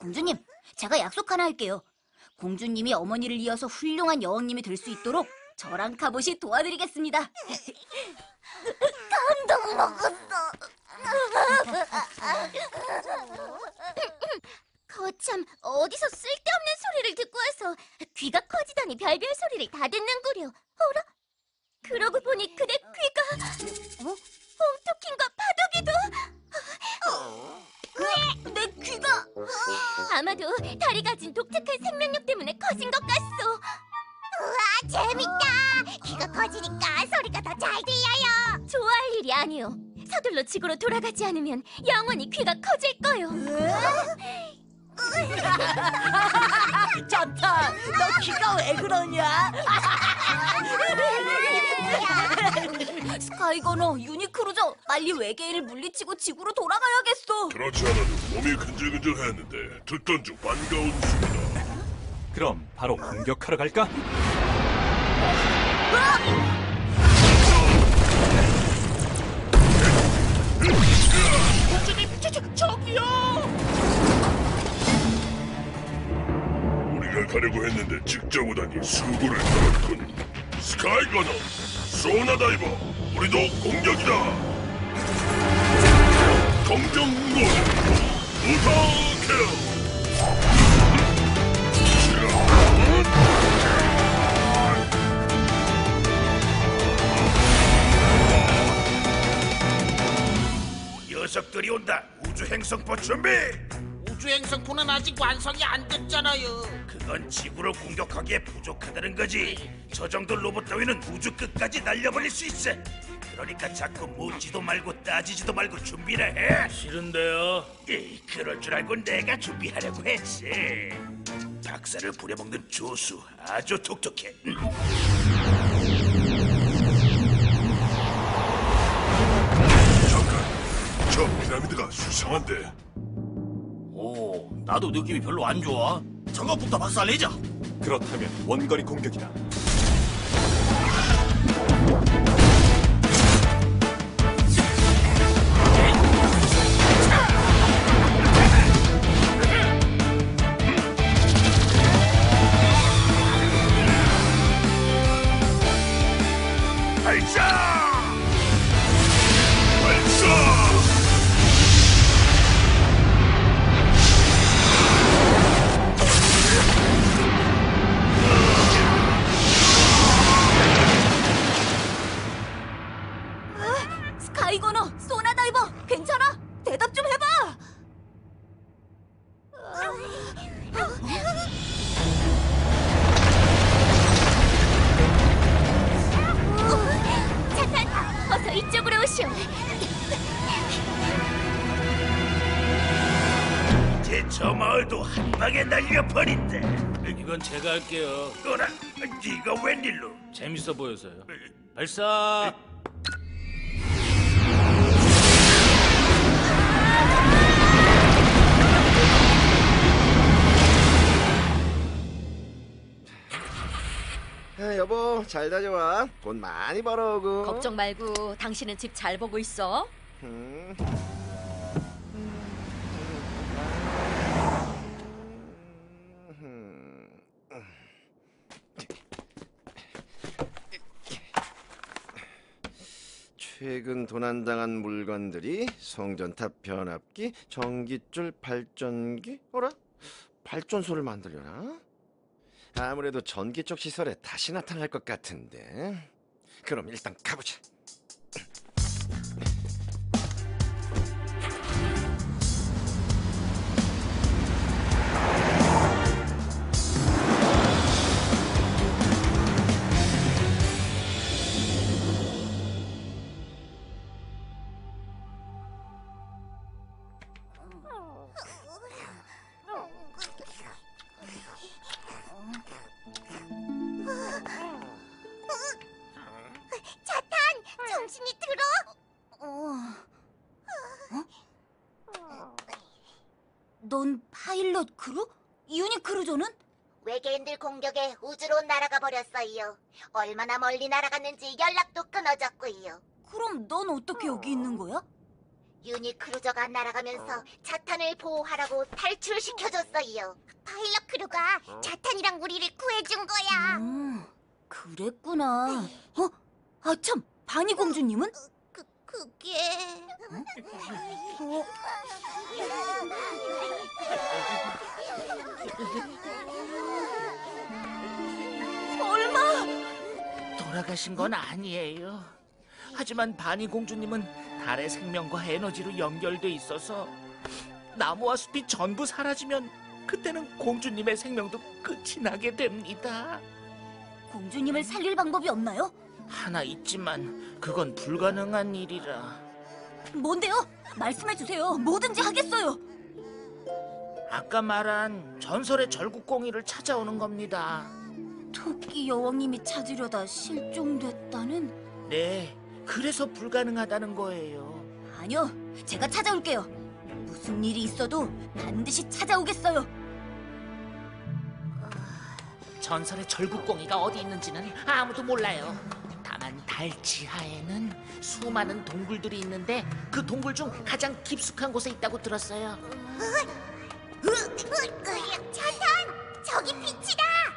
[SPEAKER 5] 공주님, 제가 약속 하나 할게요. 공주님이 어머니를 이어서 훌륭한 여왕님이 될 수 있도록 저랑 카봇이 도와드리겠습니다.
[SPEAKER 17] 감동 먹었어. 거참 어디서 쓸데없는 소리를 듣고 와서 귀가 커지더니 별별 소리를 다 듣는구려. 어라? 그러고 보니 그대 귀가 어? 홍토킹과 파도기도
[SPEAKER 5] 내 귀가
[SPEAKER 17] 아마도 달이 가진 독특한 생명력 때문에 커진 것 같소. 우와 재밌다. 귀가 커지니까 소리가 더 잘 들려요. 좋아할 일이 아니오. 서둘러 지구로 돌아가지 않으면 영원히 귀가 커질 거요.
[SPEAKER 22] 좋다. 너 귀가 왜 그러냐?
[SPEAKER 5] 스카이거너, 유니크루저, 빨리 외계인을 물리치고 지구로 돌아가야겠어.
[SPEAKER 9] 그렇지 않아도 몸이 근질근질했는데 듣던 중 반가운 수다.
[SPEAKER 6] 그럼 바로 공격하러 갈까?
[SPEAKER 16] 공주 저, 저, 저기요!
[SPEAKER 9] 우리가 가려고 했는데 직접 오다니 수고를 떨었군. 스카이거너, 소나다이버, 우리도 공격이다. 공정군, 부탁해요.
[SPEAKER 18] 녀석들이 온다. 우주 행성포 준비.
[SPEAKER 20] 우주 행성포는 아직 완성이 안 됐잖아요.
[SPEAKER 18] 그건 지구를 공격하기에 부족하다는 거지. 저 정도 로봇 따위는 우주 끝까지 날려버릴 수 있어. 그러니까 자꾸 묻지도 말고 따지지도 말고 준비를 해.
[SPEAKER 7] 싫은데요.
[SPEAKER 18] 에이, 그럴 줄 알고 내가 준비하려고 했지. 박사를 부려먹는 조수 아주 독특해. 음.
[SPEAKER 9] 저 피라미드가 수상한데.
[SPEAKER 7] 오, 나도 느낌이 별로 안 좋아. 저것부터 박살내자.
[SPEAKER 6] 그렇다면 원거리 공격이다.
[SPEAKER 18] 발사!
[SPEAKER 23] 할게요.
[SPEAKER 18] 어라, 네가 웬일로?
[SPEAKER 23] 재밌어 보여서요. 발사.
[SPEAKER 1] 아, 여보 잘 다녀와. 돈 많이 벌어오고.
[SPEAKER 13] 걱정 말고 당신은 집 잘 보고 있어.
[SPEAKER 1] 음. 최근 도난당한 물건들이 송전탑 변압기, 전기줄 발전기? 어라? 발전소를 만들려나? 아무래도 전기 쪽 시설에 다시 나타날 것 같은데. 그럼 일단 가보자.
[SPEAKER 4] 얼마나 멀리 날아갔는지 연락도 끊어졌고요.
[SPEAKER 5] 그럼 넌 어떻게 여기 있는 거야?
[SPEAKER 4] 유니크루저가 날아가면서 자탄을 보호하라고 탈출시켜줬어요. 파일럿 크루가 자탄이랑 우리를 구해준 거야.
[SPEAKER 5] 음, 그랬구나. 어? 아, 참, 바니 공주님은?
[SPEAKER 4] 그, 그게...
[SPEAKER 5] 설
[SPEAKER 16] 돌아가신 건 아니에요. 하지만 바니 공주님은 달의 생명과 에너지로 연결돼 있어서 나무와 숲이 전부 사라지면 그때는 공주님의 생명도 끝이 나게 됩니다.
[SPEAKER 5] 공주님을 살릴 방법이 없나요?
[SPEAKER 16] 하나 있지만 그건 불가능한 일이라.
[SPEAKER 5] 뭔데요? 말씀해 주세요. 뭐든지 하겠어요.
[SPEAKER 16] 아까 말한 전설의 절국공이를 찾아오는 겁니다.
[SPEAKER 5] 토끼 여왕님이 찾으려다 실종됐다는?
[SPEAKER 16] 네, 그래서 불가능하다는 거예요.
[SPEAKER 5] 아니요, 제가 찾아올게요. 무슨 일이 있어도 반드시 찾아오겠어요.
[SPEAKER 16] 전설의 절국공이가 어디 있는지는 아무도 몰라요. 다만 달 지하에는 수많은 동굴들이 있는데 그 동굴 중 가장 깊숙한 곳에 있다고 들었어요.
[SPEAKER 4] 으, 으, 으, 자탄! 저기 빛이다!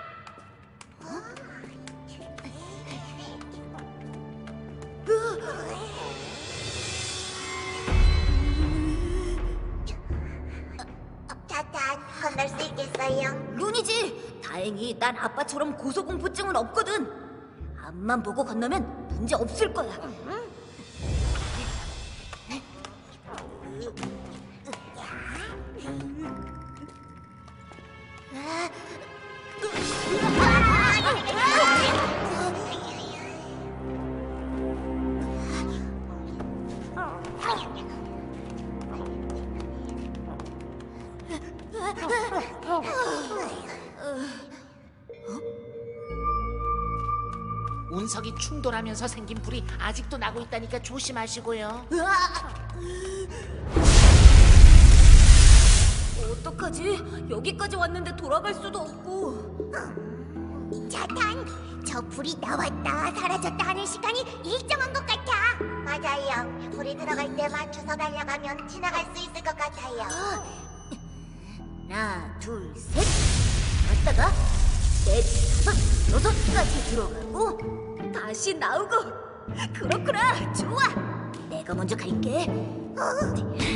[SPEAKER 4] 건널 수 있겠어요?
[SPEAKER 5] 룬이지. 다행히 난 아빠처럼 고소공포증은 없거든. 앞만 보고 건너면 문제 없을 거야.
[SPEAKER 16] 운석이 충돌하면서 생긴 불이 아직도 나고 있다니까 조심하시고요.
[SPEAKER 5] 어떡하지? 여기까지 왔는데 돌아갈 수도 없고.
[SPEAKER 4] 자탄, 저 불이 나왔다 사라졌다 하는 시간이 일정한 것 같아. 맞아요. 불이 들어갈 때 맞춰서 달려가면 지나갈 수 있을 것 같아요.
[SPEAKER 5] 하나, 둘, 셋. 갔다가 넷, 다섯, 여섯까지 들어가고 다시 나오고. 그렇구나. 좋아. 내가 먼저 갈게.
[SPEAKER 4] 다들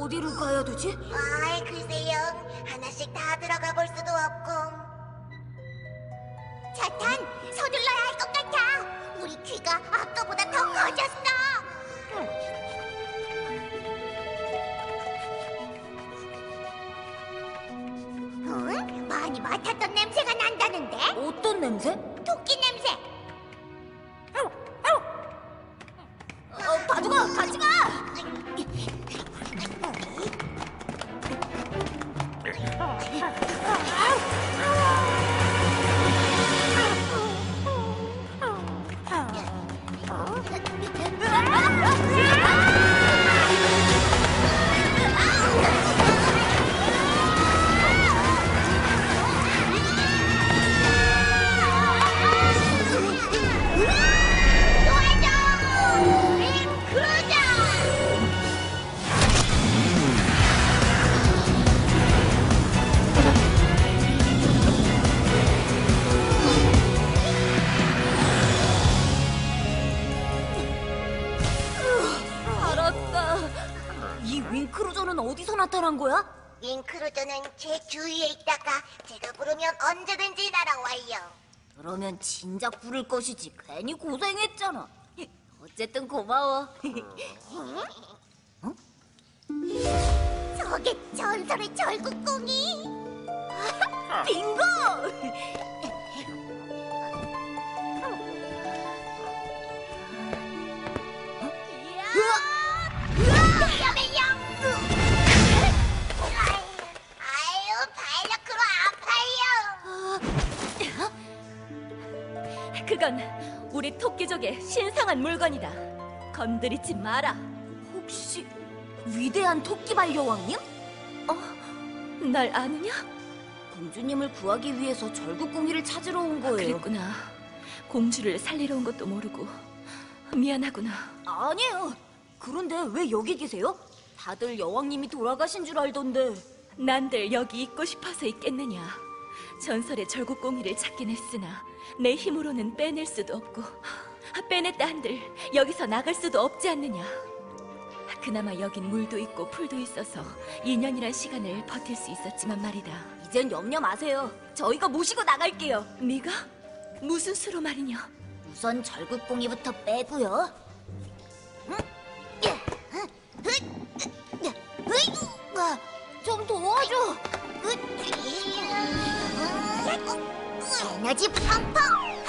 [SPEAKER 5] 어디로 가야 되지?
[SPEAKER 4] 아이 글쎄요. 하나씩 다 들어가 볼 수도 없고. 자탄, 서둘러야 할 것 같아. 우리 귀가 아까보다 더 커졌어. 응? 많이 맡았던 냄새가 난다는데?
[SPEAKER 5] 어떤 냄새?
[SPEAKER 4] 토끼 냄새.
[SPEAKER 5] 진작 부를 것이지. 괜히 고생했잖아. 어쨌든 고마워.
[SPEAKER 4] 저게 전설의 절구공이.
[SPEAKER 5] 빙고!
[SPEAKER 4] 위험
[SPEAKER 24] 그건 우리 토끼족의 신성한 물건이다. 건드리지 마라.
[SPEAKER 5] 혹시 위대한 토끼발 여왕님?
[SPEAKER 24] 날 아느냐?
[SPEAKER 5] 공주님을 구하기 위해서 절구공이를 찾으러 온 거예요.
[SPEAKER 24] 그랬구나. 공주를 살리러 온 것도 모르고 미안하구나.
[SPEAKER 5] 아니에요. 그런데 왜 여기 계세요? 다들 여왕님이 돌아가신 줄 알던데.
[SPEAKER 24] 난들 여기 있고 싶어서 있겠느냐. 전설의 절구공이를 찾긴 했으나 내 힘으로는 빼낼 수도 없고 빼냈다 한들 여기서 나갈 수도 없지 않느냐. 그나마 여긴 물도 있고 풀도 있어서 2년이란 시간을 버틸 수 있었지만 말이다.
[SPEAKER 5] 이젠 염려 마세요. 저희가 모시고 나갈게요.
[SPEAKER 24] 네가? 무슨 수로 말이냐?
[SPEAKER 5] 우선 절구공이부터 빼고요. 좀 도와줘.
[SPEAKER 4] 에너지 펑펑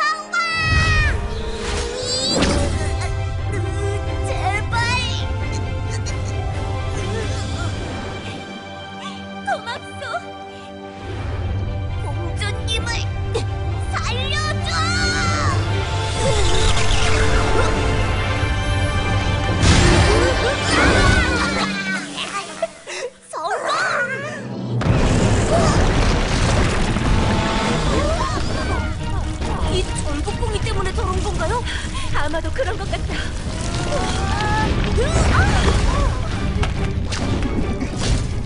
[SPEAKER 24] 아마도 그런 것 같다.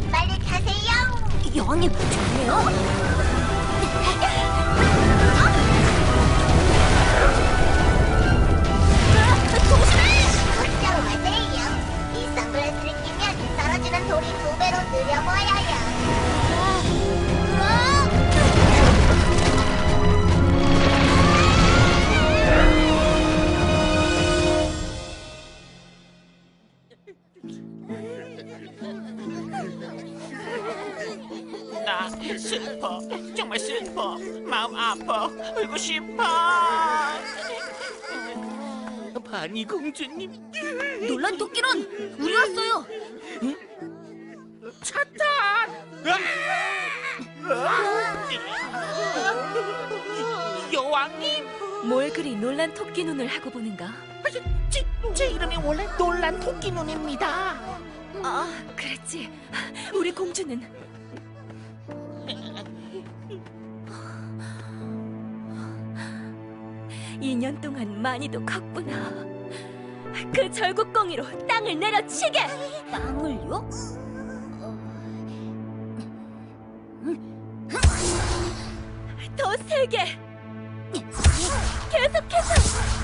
[SPEAKER 4] 빨리 타세요!
[SPEAKER 5] 여왕님 좋네요.
[SPEAKER 4] 곧장 와세요! 이 선글라스를 끼면 떨어지는 돌이 두 배로 느려 보여요.
[SPEAKER 18] 울고 싶어 바니 공주님
[SPEAKER 5] 놀란 토끼는 우리 왔어요.
[SPEAKER 16] 여왕님
[SPEAKER 24] 뭘 그리 놀란 토끼 눈을 하고 보는가?
[SPEAKER 16] 제, 제 이름이 원래 놀란 토끼 눈입니다
[SPEAKER 24] 아, 그랬지. 우리 공주는 2년 동안 많이도 컸구나. 그 절구공이로 땅을 내려치게!
[SPEAKER 5] 땅을요?
[SPEAKER 24] 더 세게! 계속해서!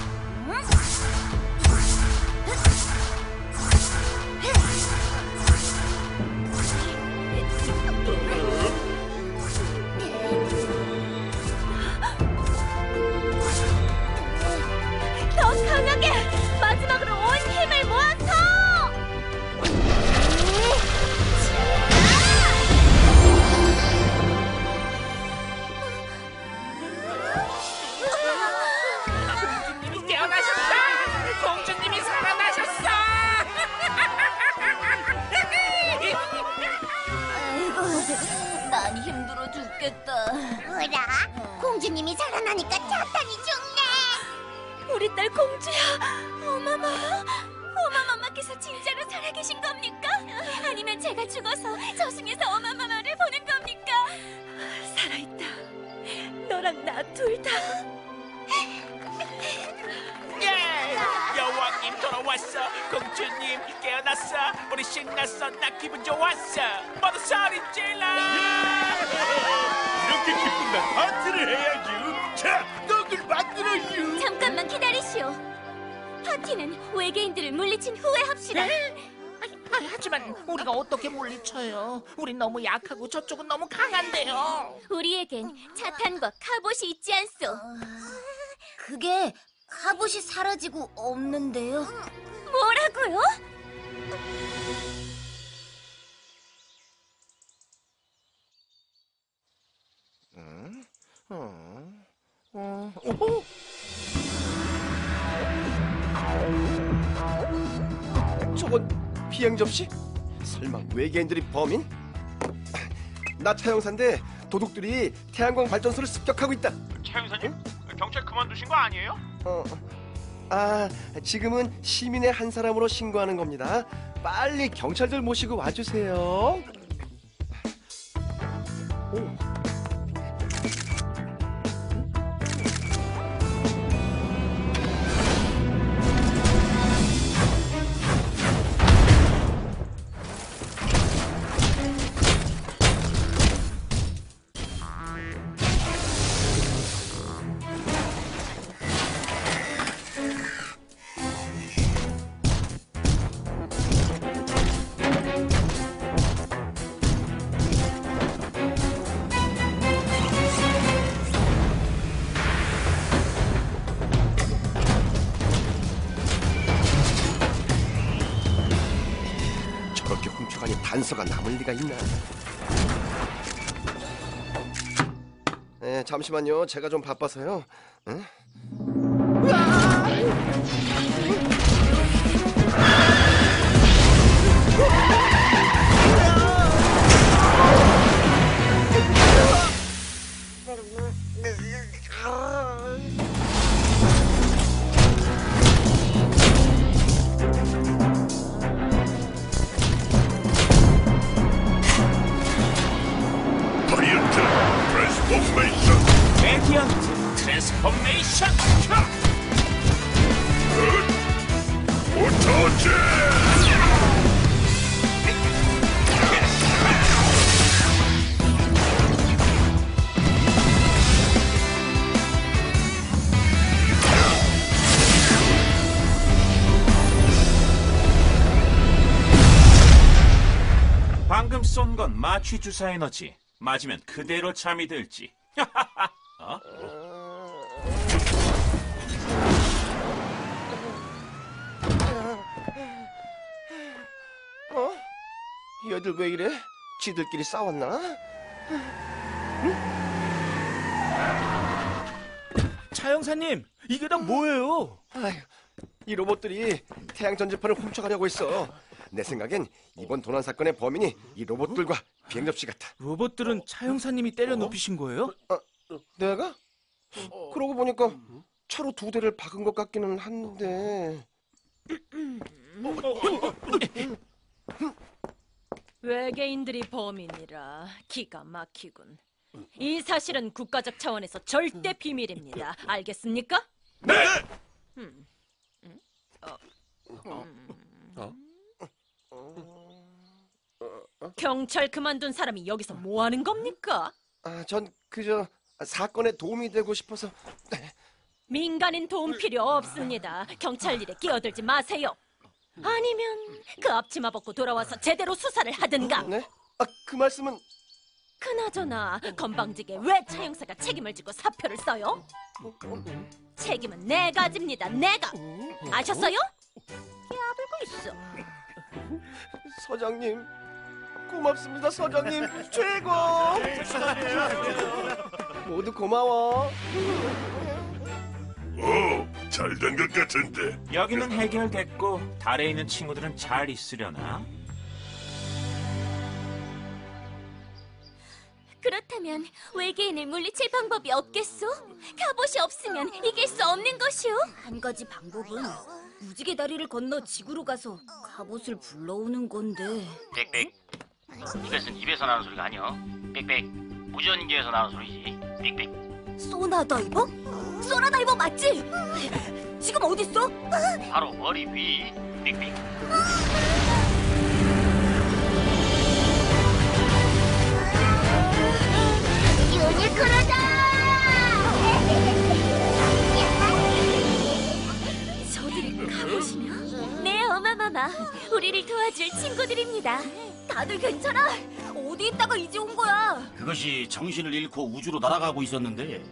[SPEAKER 5] 죽겠다.
[SPEAKER 4] 뭐라? 공주님이 살아나니까 자탄이 죽네!
[SPEAKER 24] 우리 딸 공주야. 어머머. 어마마마께서 진짜로 살아계신 겁니까? 아니면 제가 죽어서 저승에서 어마마마를 보는 겁니까? 살아있다. 너랑 나 둘 다.
[SPEAKER 18] 예! 여왕님 돌아왔어 공주님 깨어났어 우리 신났어 나 기분 좋았어 모두 소리 질러
[SPEAKER 8] 이렇게 기쁜 날 파티를 해야지. 자, 떡을 만들어요.
[SPEAKER 24] 잠깐만 기다리시오. 파티는 외계인들을 물리친 후에 합시다.
[SPEAKER 16] 아, 하지만 우리가 어떻게 물리쳐요? 우린 너무 약하고 저쪽은 너무 강한데요.
[SPEAKER 17] 우리에겐 차탄과 카봇이 있지 않소.
[SPEAKER 5] 그게 갑옷이 사라지고 없는데요.
[SPEAKER 17] 뭐라고요?
[SPEAKER 1] 응? 어? 어? 저건 비행 접시? 설마 외계인들이 범인? 나 차영사인데 도둑들이 태양광 발전소를 습격하고 있다.
[SPEAKER 25] 차 형사님? 경찰 그만두신 거 아니에요?
[SPEAKER 1] 어, 아, 지금은 시민의 한 사람으로 신고하는 겁니다. 빨리 경찰들 모시고 와주세요. 오. 단서가 남을 리가 있나? 네, 잠시만요. 제가 좀 바빠서요. 응?
[SPEAKER 26] 주사 에너지. 맞으면 그대로 잠이 들지. 어?
[SPEAKER 1] 어? 얘들 왜 이래? 지들끼리 싸웠나?
[SPEAKER 11] 차영사님, 이게 다 뭐예요?
[SPEAKER 1] 아휴, 이 로봇들이 태양 전지판을 훔쳐가려고 했어. 내 생각엔 이번 도난 사건의 범인이 이 로봇들과 비행 접시 같아.
[SPEAKER 11] 로봇들은 차영사님이 때려 눕히신 거예요?
[SPEAKER 1] 내가? 그러고 보니까 차로 두 대를 박은 것 같기는 한데.
[SPEAKER 10] 외계인들이 범인이라 기가 막히군. 이 사실은 국가적 차원에서 절대 비밀입니다. 알겠습니까?
[SPEAKER 9] 네.
[SPEAKER 10] 음. 음? 어. 음. 경찰 그만둔 사람이 여기서 뭐 하는 겁니까?
[SPEAKER 1] 아, 전 그저 사건에 도움이 되고 싶어서.
[SPEAKER 10] 민간인 도움 필요 없습니다. 경찰 일에 끼어들지 마세요. 아니면 그 앞치마 벗고 돌아와서 제대로 수사를 하든가.
[SPEAKER 1] 네? 아, 그 말씀은
[SPEAKER 10] 그나저나 건방지게 왜차 형사가 책임을 지고 사표를 써요? 책임은 내가 집니다. 내가. 아셨어요? 깨알고 있어.
[SPEAKER 1] 서장님 고맙습니다 서장님 최고 모두 고마워
[SPEAKER 9] 오, 잘 된 것 같은데.
[SPEAKER 26] 여기는 해결됐고 달에 있는 친구들은 잘 있으려나?
[SPEAKER 17] 그렇다면 외계인을 물리칠 방법이 없겠소? 갑옷이 없으면 이길 수 없는 것이오.
[SPEAKER 5] 한 가지 방법은 무지개 다리를 건너 지구로 가서 갑옷을 불러오는 건데.
[SPEAKER 7] 빽빽. 이것은 입에서 나는 소리가 아니여. 빽빽. 무전기에서 나는 소리지. 빽빽.
[SPEAKER 5] 소나다이버? 소나다이버 맞지? 지금 어딨어?
[SPEAKER 7] 바로 머리 위. 빽빽.
[SPEAKER 17] 갑옷 마마마. 우리를 도와줄 줄 친구들입니다.
[SPEAKER 5] 다들 괜찮아? 어디 있다가 이제 온 거야?
[SPEAKER 7] 그것이 정신을 잃고 우주로 날아가고 있었는데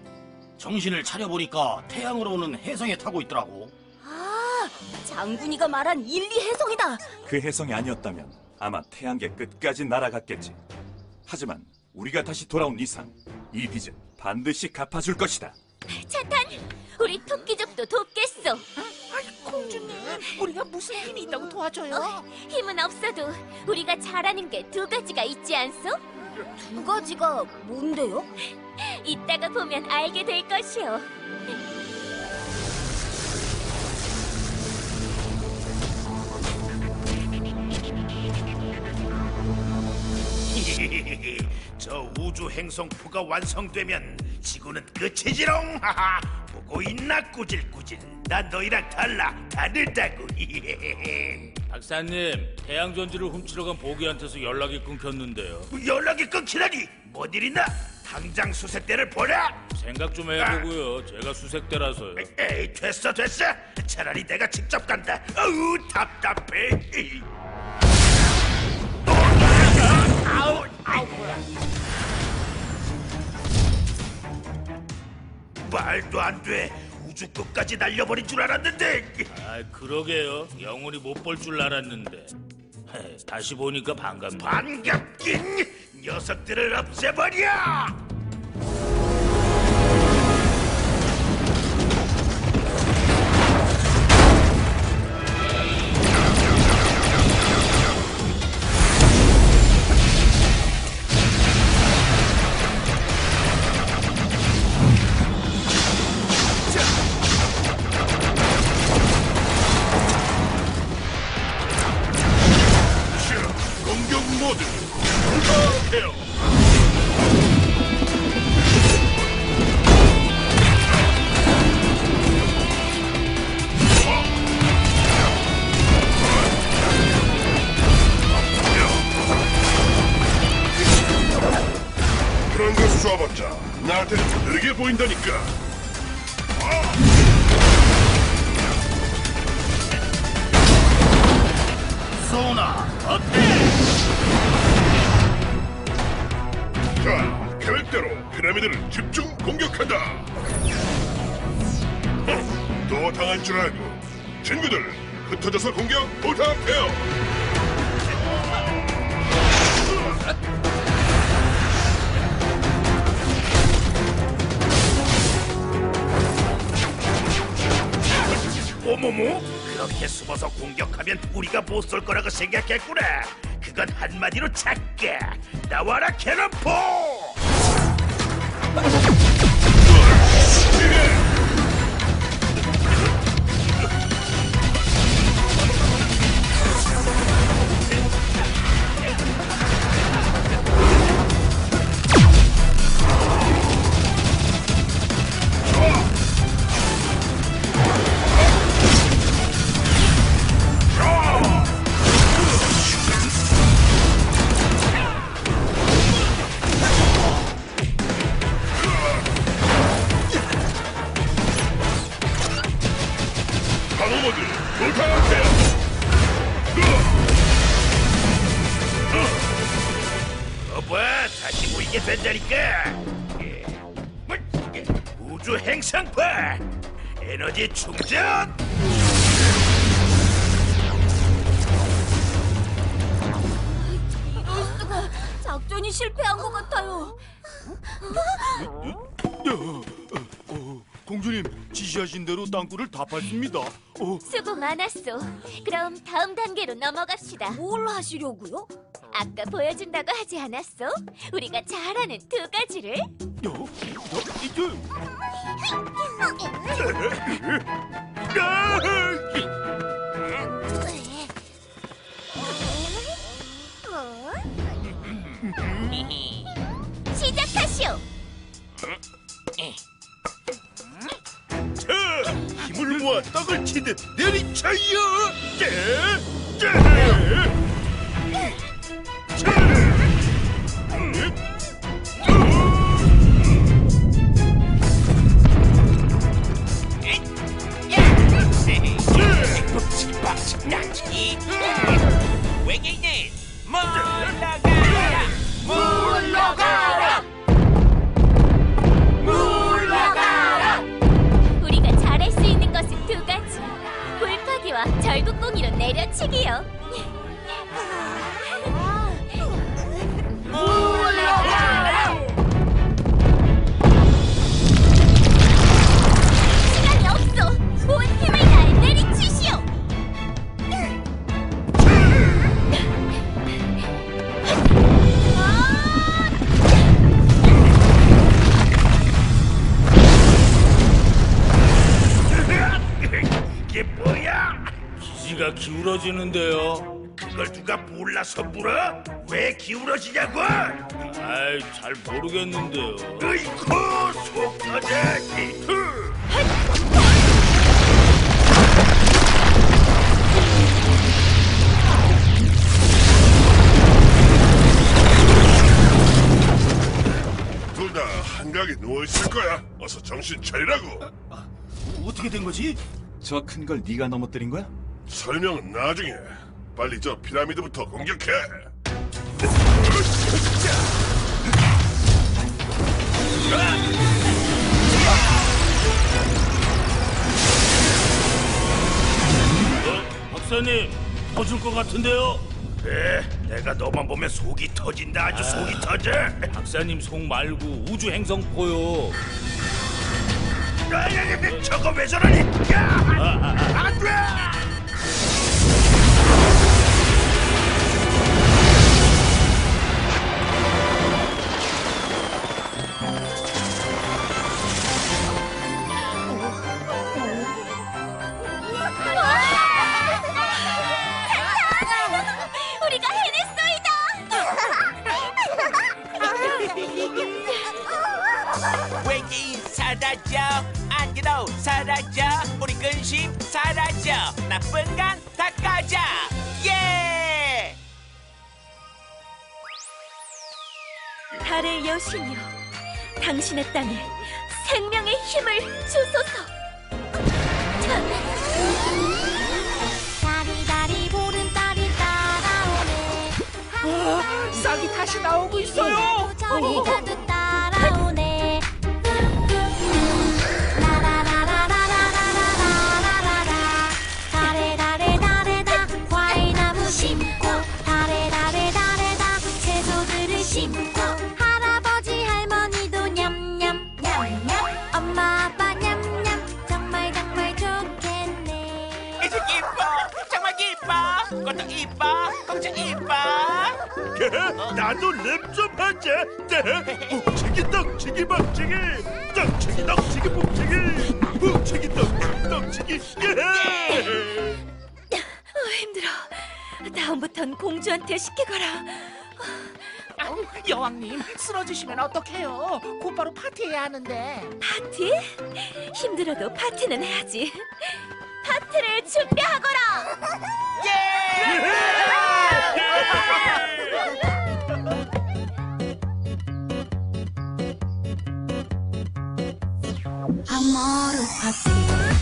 [SPEAKER 7] 정신을 차려보니까 태양으로 오는 혜성에 타고 있더라고.
[SPEAKER 5] 아, 장군이가 말한 일리 해성이다.
[SPEAKER 6] 그 해성이 아니었다면 아마 태양계 끝까지 날아갔겠지. 하지만 우리가 다시 돌아온 이상 이 빚은 반드시 갚아줄 것이다.
[SPEAKER 17] 차탄, 우리 토끼족도 돕겠어.
[SPEAKER 16] 공주님, 우리가 무슨 힘이 있다고 도와줘요?
[SPEAKER 17] 어, 힘은 없어도 우리가 잘하는 게 두 가지가 있지 않소?
[SPEAKER 5] 두 가지가 뭔데요?
[SPEAKER 17] 이따가 보면 알게 될 것이오.
[SPEAKER 18] 저 우주 행성포가 완성되면 지구는 끝이지롱. 하하. 보고 있나 꾸질꾸질. 난 너희랑 달라. 다르다고.
[SPEAKER 14] 박사님, 태양 전지를 훔치러 간 보기한테서 연락이 끊겼는데요.
[SPEAKER 18] 연락이 끊기다니. 뭔 일이나? 당장 수색대를 보라.
[SPEAKER 14] 생각 좀 해보고요. 제가 수색대라서요.
[SPEAKER 18] 에이 됐어 됐어. 차라리 내가 직접 간다. 어우 답답해. 에이. 아우 아우 말도 안 돼. 우주 끝까지 날려버린 줄 알았는데.
[SPEAKER 14] 아, 그러게요. 영원히 못 볼 줄 알았는데. 헤, 다시 보니까 반갑네.
[SPEAKER 18] 반갑긴 녀석들을 없애버려. 우리가 못 쏠 거라고 생각했구나. 그건 한마디로 작가. 나와라 캐논포!
[SPEAKER 27] 땅굴을 다 팠습니다. 어,
[SPEAKER 17] 수고 많았소. 그럼 다음 단계로 넘어갑시다.
[SPEAKER 5] 뭘 하시려고요?
[SPEAKER 17] 아까 보여준다고 하지 않았어? 우리가 잘하는 두 가지를?
[SPEAKER 27] 어, 어, 이제
[SPEAKER 17] 시작하시오.
[SPEAKER 18] 자, 나무와 떡을 치듯 내리쳐요! 깨! 깨!
[SPEAKER 20] 외계인은 물러가라! 물러가! 내려치기요. 기울어지는데요.
[SPEAKER 8] 그걸 누가 몰라서 물어? 왜 기울어지냐고?
[SPEAKER 20] 아이, 잘 모르겠는데요.
[SPEAKER 8] 으이코 속 터져 히트
[SPEAKER 9] 둘다 한강에 누워 있을 거야. 어서 정신 차리라고.
[SPEAKER 20] 어떻게 된 거지?
[SPEAKER 6] 저 큰 걸 네가 넘어뜨린 거야?
[SPEAKER 9] 설명은 나중에. 빨리 저 피라미드부터 공격해.
[SPEAKER 20] 박사님, 터질 것 같은데요?
[SPEAKER 8] 그래 내가 너만 보면 속이 터진다 아주 속이 터져
[SPEAKER 20] 박사님 속 말고 우주 행성포요.
[SPEAKER 8] 야야야 저거 왜 저러니 야 안 돼
[SPEAKER 18] 사라져. 안개도 사라져. 우리 근심 사라져. 나쁜 간다 꺼져. 예!
[SPEAKER 24] 달의 여신이여, 당신의 땅에 생명의 힘을 주소서.
[SPEAKER 21] 다리다리 보름달이 따라오네.
[SPEAKER 16] 싹이 다시 나오고 있어요.
[SPEAKER 21] 저리 가도 따라오네 나도
[SPEAKER 8] 랩 좀 하자 묵치기 떡치기 박치기 떡치기 떡치기 묵치기 묵치기 떡치기 떡치기 예!
[SPEAKER 24] 어, 힘들어. 다음부턴 공주한테 시키거라.
[SPEAKER 16] 여왕님, 쓰러지시면 어떡해요? 곧바로 파티해야 하는데.
[SPEAKER 24] 파티? 힘들어도 파티는 해야지. 파티를 준비하거라.
[SPEAKER 21] 아마 vamos. Amor, así.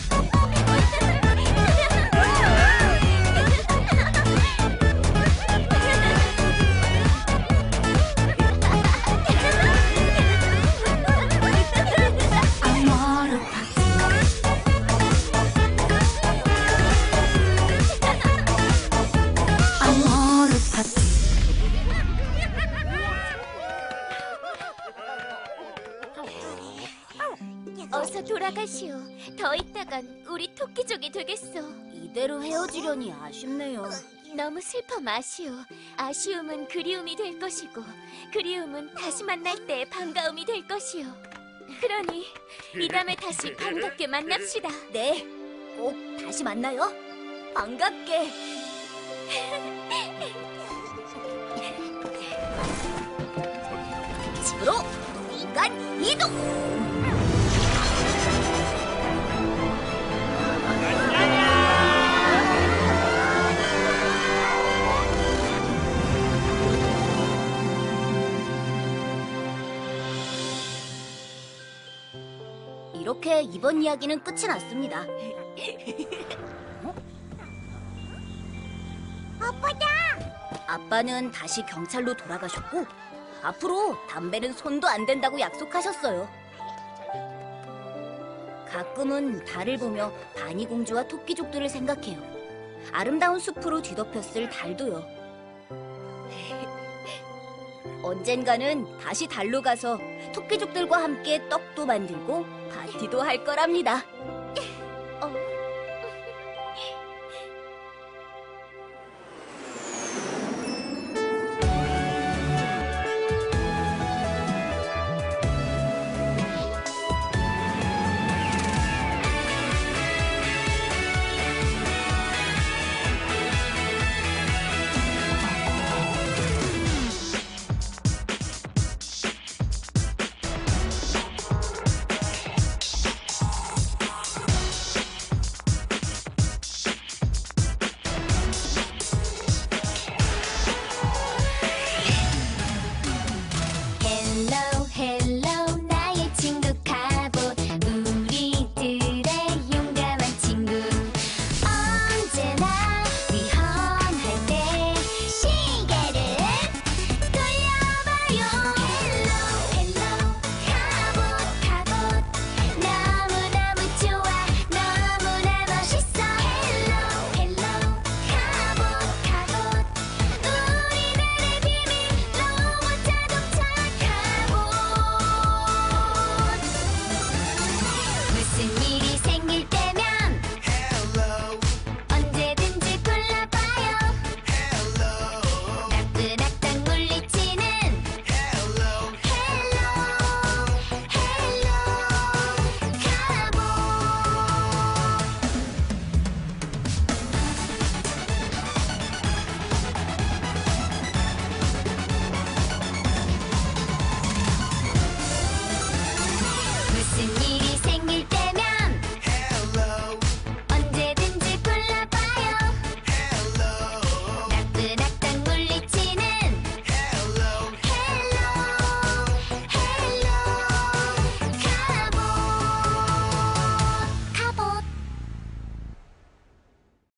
[SPEAKER 17] 어서 돌아가시오. 더 있다간 우리 토끼족이 되겠어.
[SPEAKER 5] 이대로 헤어지려니 아쉽네요.
[SPEAKER 17] 너무 슬퍼 마시오. 아쉬움은 그리움이 될 것이고, 그리움은 다시 만날 때 반가움이 될 것이오. 그러니 이 다음에 다시 반갑게 만납시다.
[SPEAKER 5] 네, 꼭 다시 만나요. 반갑게. 집으로 인간 이동. 이렇게 이번 이야기는 끝이 났습니다.
[SPEAKER 4] 아빠다
[SPEAKER 5] 아빠는 다시 경찰로 돌아가셨고 앞으로 담배는 손도 안 된다고 약속하셨어요. 가끔은 달을 보며 바니 공주와 토끼족들을 생각해요. 아름다운 숲으로 뒤덮였을 달도요. 언젠가는 다시 달로 가서 토끼족들과 함께 떡도 만들고 파티도 할 거랍니다.